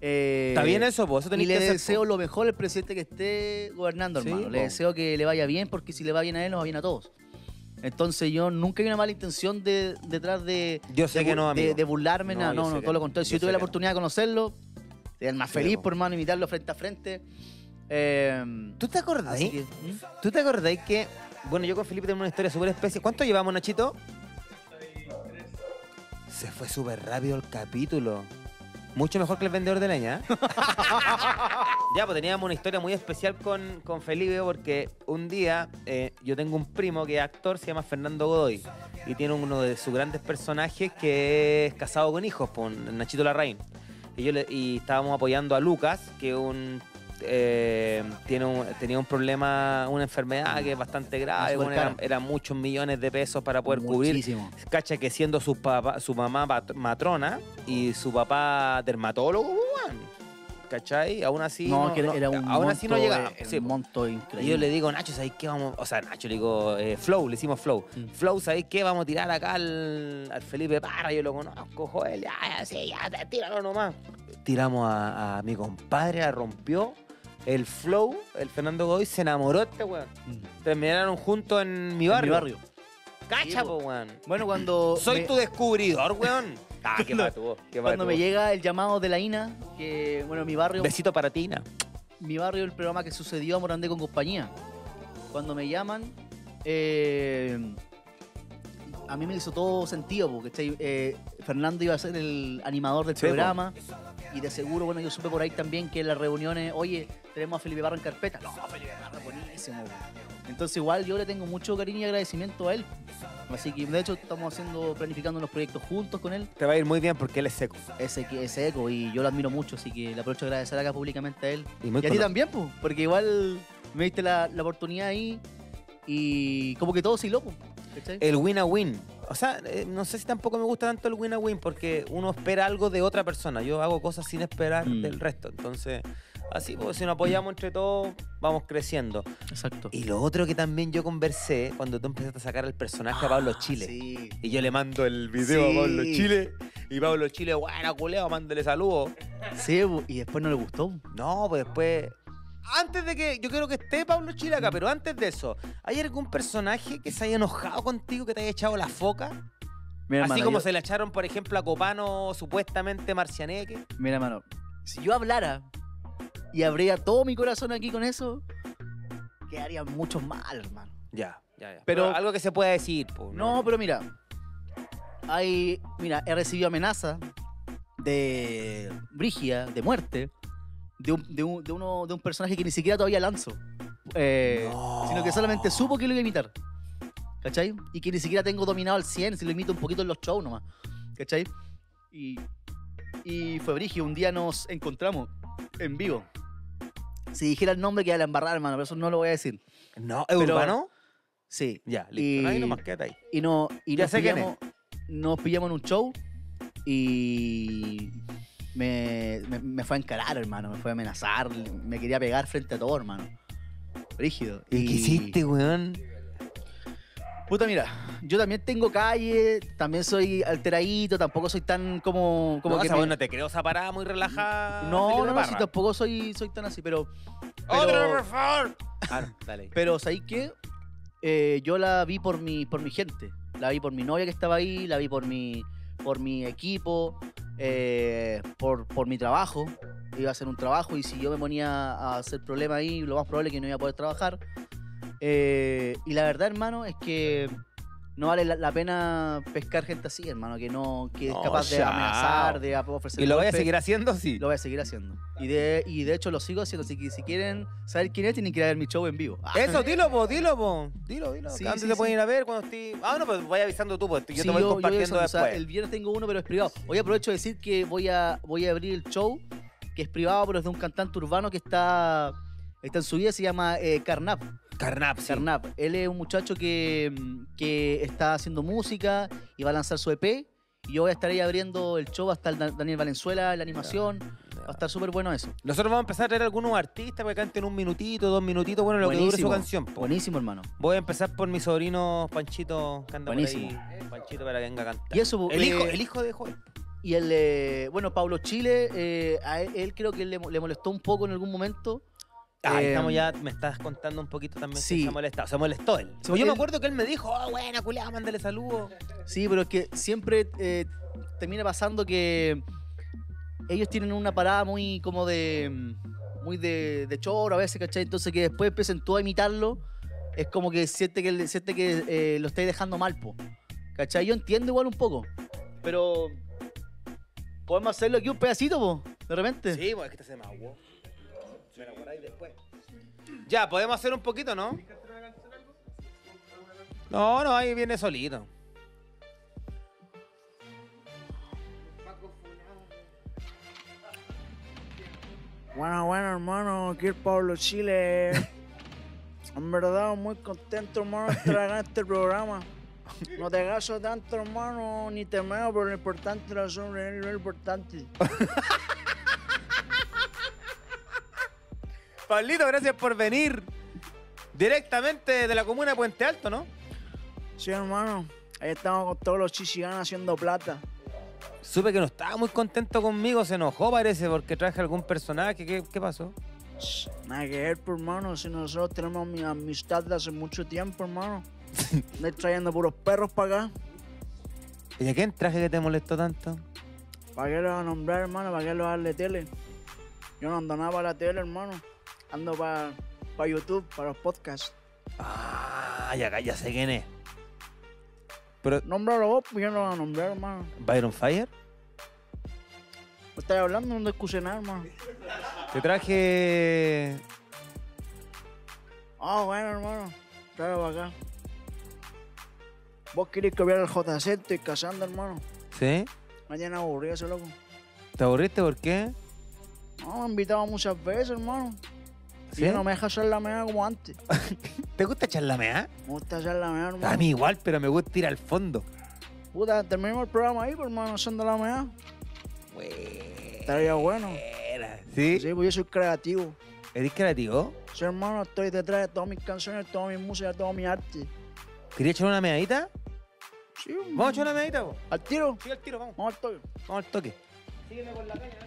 Eh, ¿Está bien eso, po? Eso Y le que hacer, deseo po. lo mejor al presidente que esté gobernando, Sí, hermano. Le po. deseo que le vaya bien, porque si le va bien a él, nos va bien a todos. Entonces yo nunca hay una mala intención de, detrás de, Yo sé de, que no, de- de burlarme, No, nada. No, no, todo lo contrario. Si Yo yo tuve la no. oportunidad de conocerlo, sería el más feliz po. por mano, invitarlo frente a frente. Eh, ¿Tú te acordás? que, ¿Mm? ¿Tú te acordás que, bueno, yo con Felipe tenemos una historia súper especial? ¿Cuánto llevamos, Nachito? Se fue súper rápido el capítulo. Mucho mejor que el vendedor de leña. ¿eh? ya, pues teníamos una historia muy especial con, con Felipe porque un día eh, yo tengo un primo que es actor, se llama Fernando Godoy. Y tiene uno de sus grandes personajes que es casado con hijos, con Nachito Larraín. Y, yo le- y estábamos apoyando a Lucas, que un, eh, tiene un- tenía un problema, una enfermedad que es bastante grave. súper bueno, eran, eran muchos millones de pesos para poder cubrir. Muchísimo. Cacha que siendo su, papá, su mamá matrona y su papá dermatólogo. ¿Cachai? Aún así no, no, que era, no- era un aún monto, así no llegaba. eh, Sí, un monto increíble. y yo le digo, Nacho, ¿sabéis qué vamos? O sea, Nacho le digo, eh, Flow, le hicimos Flow. Mm. Flow, ¿sabéis qué? Vamos a tirar acá al, al Felipe Parra, yo lo conozco, Joel, ya, ya, sí, ya, tíralo nomás. Tiramos a, a mi compadre, la rompió. El Flow, el Fernando Godoy, se enamoró de este weón. Terminaron juntos en mi En barrio. mi barrio. Cacha, po, weón. Bueno, cuando Soy me- tu descubridor, weón. Ah, qué patuo, qué cuando me llega el llamado de la INA, que bueno, mi barrio, Besito para ti, Ina. mi barrio, el programa que sucedió a Morandé con compañía. Cuando me llaman, eh, a mí me hizo todo sentido, porque ¿cachai? Eh, Fernando iba a ser el animador del Sí, po. programa. Y de seguro, bueno, yo supe por ahí también que en las reuniones, oye, tenemos a Felipe Barra en carpeta. No, Felipe Barra, buenísimo. Entonces igual yo le tengo mucho cariño y agradecimiento a él. Así que de hecho estamos haciendo, planificando unos proyectos juntos con él. Te va a ir muy bien porque él es seco. Ese, que- ese eco y yo lo admiro mucho, así que le aprovecho de agradecer acá públicamente a él. Y, a ti también, pues, porque igual me diste la, la oportunidad ahí y como que todo se hiló, pues, ¿cachai? El win a win. O sea, eh, no sé si tampoco me gusta tanto el win a win porque uno espera algo de otra persona. Yo hago cosas sin esperar Mm. del resto. Entonces, así, pues si nos apoyamos entre todos, vamos creciendo. Exacto. Y lo otro que también yo conversé cuando tú empezaste a sacar el personaje a Pablo Chile. Ah, Sí. Y yo le mando el video a Pablo. Chile. Y Pablo Chile, bueno, culeo, mándale saludos. Sí, y después no le gustó. No, pues después. Antes de que. Yo quiero que esté Pablo Chile acá, pero antes de eso, ¿hay algún personaje que se haya enojado contigo, que te haya echado la foca? Mira, Así como yo- se le echaron, por ejemplo, a Copano, supuestamente Marcianeque. Mira, hermano, si yo hablara y abriera todo mi corazón aquí con eso, quedaría mucho mal, hermano. Ya, ya, ya. Pero- Pero algo que se pueda decir, pues. No, pero mira, hay, mira, he recibido amenazas de Brigia, de muerte, de un, de un, de uno, de un personaje que ni siquiera todavía lanzo, eh, sino que solamente supo que lo iba a imitar, ¿cachai? Y que ni siquiera tengo dominado al 100, si lo imito un poquito en los shows nomás, ¿cachai? Y, y fue Brigio, un día nos encontramos en vivo. Si dijera el nombre queda la embarrada, hermano, pero eso no lo voy a decir. No, ¿es Pero- urbano? Sí. Ya, listo. Y- Ahí nomás quédate ahí. Y, no, y Ya nos, sé quién pillamos, nos pillamos en un show y me, me, me fue a encarar, hermano. Me fue a amenazar. Me quería pegar frente a todo, hermano. Rígido. ¿Y qué hiciste, weón? Puta, mira, yo también tengo calle, también soy alteradito, tampoco soy tan como, como no, que me- no te creo esa parada muy relajada. No, Felipe no, no, sí, tampoco soy, soy tan así, pero... ¡Otra, pero- por favor! Ah, no, dale. Pero ¿sabéis qué? Eh, yo la vi por mi, por mi gente. La vi por mi novia que estaba ahí, la vi por mi, por mi equipo, eh, por, por mi trabajo. Iba a hacer un trabajo y si yo me ponía a hacer problema ahí, lo más probable es que no iba a poder trabajar. Eh, y la verdad, hermano, es que no vale la, la pena pescar gente así, hermano, que no que es capaz de amenazar, de ofrecer ¿Y lo voy a seguir haciendo? Sí. Lo voy a seguir haciendo. Y de, y de hecho lo sigo haciendo. Así que si quieren saber quién es, tienen que ir a ver mi show en vivo. Ah. Eso, dilo, po, dilo, po. Dilo, dilo. Sí, antes sí, pueden ir a ver cuando estés. Ah, no, pues vaya avisando tú, pues yo Sí, te voy yo- yo compartiendo eso, o sea, después. el viernes tengo uno, pero es privado. Hoy aprovecho de decir que voy a, voy a abrir el show, que es privado, pero es de un cantante urbano que está, está en su vida, se llama eh, Carnap. Carnap, sí. Carnap. Él es un muchacho que, mm, que está haciendo música y va a lanzar su EP. Y yo voy a estar ahí abriendo el show, va a estar Da- Daniel Valenzuela en la animación. Va a estar súper bueno eso. Nosotros vamos a empezar a traer algunos artistas para que canten un minutito, dos minutitos, bueno, lo que dure su Buenísimo. canción. po. Buenísimo, hermano. Voy a empezar por mi sobrino Panchito, que anda por Buenísimo. ahí. Panchito para que venga a cantar. Y eso, el, hijo, eh, el hijo de Joel. Y el, eh, bueno, Pablo Chile, eh, a él, él creo que le, le molestó un poco en algún momento. Ah, Eh, estamos ya, me estás contando un poquito también sí. que se molestó. Se molestó él. Sí, yo me acuerdo que él me dijo, oh, buena, culiada, mándale saludos. Sí, pero es que siempre eh, termina pasando que ellos tienen una parada muy como de. muy de, de choro a veces, ¿cachai? Entonces que después empiecen tú a imitarlo, es como que siente que, siente que eh, lo estáis dejando mal, po. ¿Cachai? Yo entiendo igual un poco, pero. Podemos hacerlo aquí un pedacito, po, de repente. Sí, pues es que te se me aguó. Ahí después. Ya, podemos hacer un poquito, ¿no? No, no, ahí viene solito. Bueno, bueno, hermano, aquí el Pablo Chile. En verdad, muy contento, hermano, de estar en este programa. No te gasto tanto, hermano, ni te meo, pero lo importante es sobre lo importante. Pablito, gracias por venir directamente de la comuna de Puente Alto, ¿no? Sí, hermano, ahí estamos con todos los chichiganos haciendo plata. Supe que no estaba muy contento conmigo, se enojó parece porque traje algún personaje. ¿Qué, qué pasó? Nada que ver, pues, hermano, si nosotros tenemos mi amistad de hace mucho tiempo, hermano. Andáis trayendo puros perros para acá. ¿Y de quién traje que te molestó tanto? ¿Para qué lo vas a nombrar, hermano? ¿Para qué lo vas a darle tele? Yo no ando nada para la tele, hermano. Ando para YouTube, para los podcasts. Ah, ya, ya sé quién es. Pero, Nómbralo vos, pues yo no lo voy a nombrar, hermano. ¿Byron Fire? ¿Me estás hablando? No escuché nada, hermano. Te traje. Ah, bueno, hermano. Para acá. ¿Vos querés copiar el JC? Estoy cazando, hermano. ¿Sí? Mañana aburrido ese loco. ¿Te aburriste por qué? No, me ha invitado muchas veces, hermano. ¿Sí? Y no me deja hacer la mea como antes. ¿Te gusta echar la mea? Me gusta hacer la mea, hermano. A mí igual, pero me gusta ir al fondo. Puta, terminemos el programa ahí, pues, hermano, haciendo la mea. Estaría bueno. ¿Sí? Sí, pues yo soy creativo. ¿Eres creativo? Sí, hermano, estoy detrás de todas mis canciones, toda mi música, todo mi arte. ¿Querías echar una meadita? Sí, ¿Vamos a echar una meadita, vos? ¿Al tiro? Sí, al tiro, vamos. Vamos al toque. Vamos al toque. Sígueme con la caña.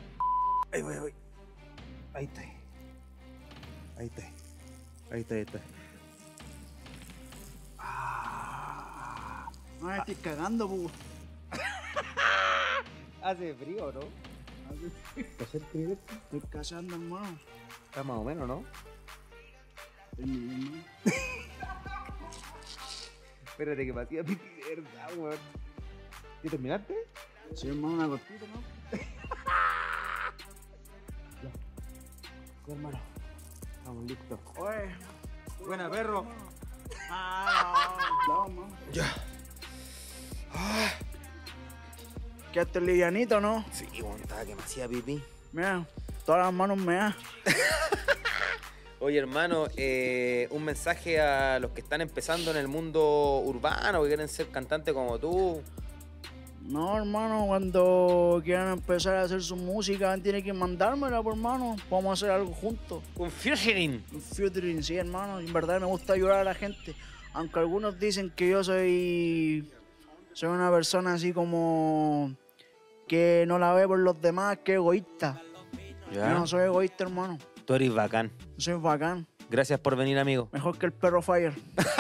Ahí voy, ahí voy. Ahí está. Ahí está. Ahí está, ahí está. No me estoy cagando, pues. Hace frío, ¿no? Estoy cazando, hermano. Está más o menos, ¿no? Espérate que pasía de verdad, weón. ¿Y terminaste? Sí, hermano, una cortita, ¿no? Sí, hermano. Estamos listos. Oye. Buena, perro. Ah, no. Ya. Quedaste livianito, ¿no? Sí, estaba que me hacía pipí. Mira, todas las manos me dan. Oye, hermano, eh, un mensaje a los que están empezando en el mundo urbano, que quieren ser cantantes como tú. No, hermano, cuando quieran empezar a hacer su música, tienen que mandármela, por hermano. Vamos a hacer algo juntos. Un featuring. Un featuring, sí, hermano. En verdad me gusta ayudar a la gente. Aunque algunos dicen que yo soy. Soy una persona así como. que no la ve por los demás, que egoísta. Yo no soy egoísta, hermano. Tú eres bacán. Soy bacán. Gracias por venir, amigo. Mejor que el perro Fire.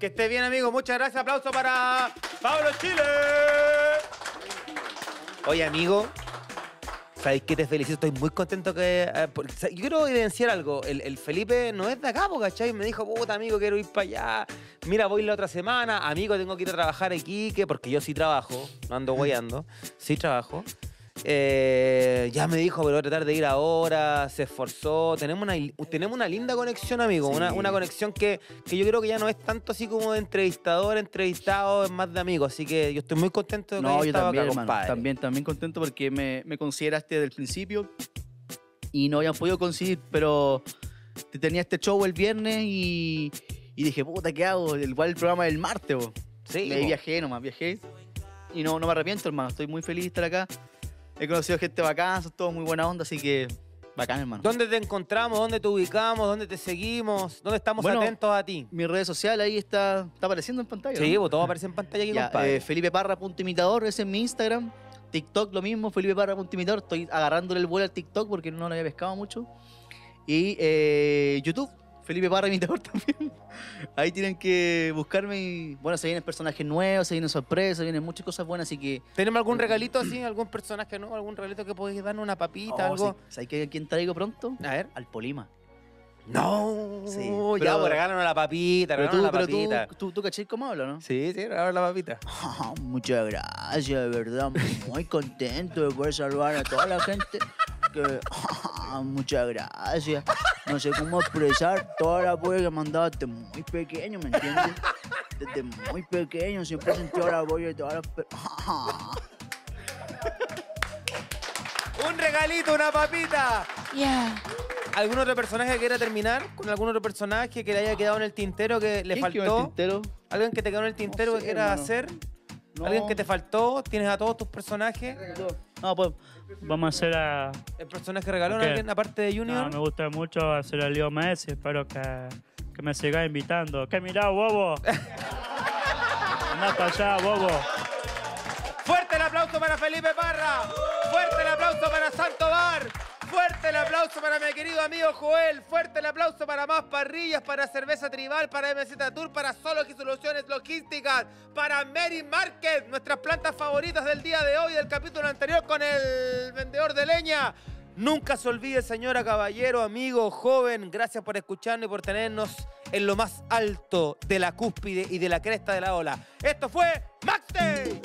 Que esté bien, amigo. Muchas gracias. Aplauso para Pablo Chile. Oye, amigo. ¿Sabéis que te felicito? Estoy muy contento que... eh, por- sa- yo quiero evidenciar algo. El, el Felipe no es de acá, po, ¿cachai? Me dijo, puta, amigo, quiero ir para allá. Mira, voy la otra semana. Amigo, tengo que ir a trabajar a Iquique, porque yo sí trabajo. No ando guayando. Sí trabajo. Eh, ya me dijo, pero voy a tratar de ir ahora. Se esforzó. Tenemos una, tenemos una linda conexión, amigo. Una, una conexión que, que yo creo que ya no es tanto así como de entrevistador, entrevistado, es más de amigo. Así que yo estoy muy contento de que No, hayas yo estado también, acá, hermano. compadre. También, también contento porque me, me consideraste desde el principio y no habían podido conseguir, pero te tenía este show el viernes y, y dije, puta, ¿qué hago? Igual el programa del martes, bo. Sí, viajé nomás, viajé. Y no, no me arrepiento, hermano. Estoy muy feliz de estar acá. He conocido gente bacán, son todos muy buena onda, así que bacán, hermano. ¿Dónde te encontramos? ¿Dónde te ubicamos? ¿Dónde te seguimos? ¿Dónde estamos Bueno, atentos a ti? Mi redes sociales ahí está, está apareciendo en pantalla. Sí, ¿no? pues todo aparece en pantalla aquí, Ya, compadre. eh, Felipe ese es mi Instagram. TikTok lo mismo, Felipe Parra punto imitador. Estoy agarrándole el vuelo al TikTok porque no lo había pescado mucho. Y eh, YouTube, Felipe Parra imitador también. Ahí tienen que buscarme y bueno, se vienen personajes nuevos, se vienen sorpresas, se vienen muchas cosas buenas, así que... ¿Tenemos algún regalito así? ¿Algún personaje nuevo? ¿Algún regalito que podéis darnos una papita? Oh, algo? sí. ¿Sabes que- quién traigo pronto? A ver. Al Polima. No, Sí, ya, pero- pues regálanos la papita, Pero tú, la pero tú, papita. tú, tú, cachai cómo hablo, ¿no? Sí, sí, regálanos la papita. Muchas gracias, de verdad. Muy contento de poder salvar a toda la gente. Que, muchas gracias. No sé cómo expresar toda la apoyo que me han dado desde muy pequeño, ¿me entiendes? Desde muy pequeño siempre he sentido el apoyo de todas las personas. Un regalito, una papita. ¿Algún otro personaje que quiera terminar? ¿Con algún otro personaje que le haya quedado en el tintero que le ¿Quién quedó en el faltó? tintero? ¿Alguien que te quedó en el tintero sé, que quieras hermano. hacer? No. ¿Alguien que te faltó? ¿Tienes a todos tus personajes? No, pues Vamos a hacer a. ¿El personaje regalón Ok. alguien aparte de Junior? No, me gusta mucho hacer a Leo Messi. Espero que, que me siga invitando. ¿Qué mirá, bobo? Anda para allá, bobo. Fuerte el aplauso para Felipe Parra. Fuerte el aplauso para Santo Bar. Fuerte el aplauso para mi querido amigo Joel. Fuerte el aplauso para Más Parrillas, para Cerveza Tribal, para MZ Tour, para Sology Soluciones Logísticas, para Mary Market, nuestras plantas favoritas del día de hoy, del capítulo anterior con el vendedor de leña. Nunca se olvide, señora, caballero, amigo, joven, gracias por escucharnos y por tenernos en lo más alto de la cúspide y de la cresta de la ola. Esto fue Max Day.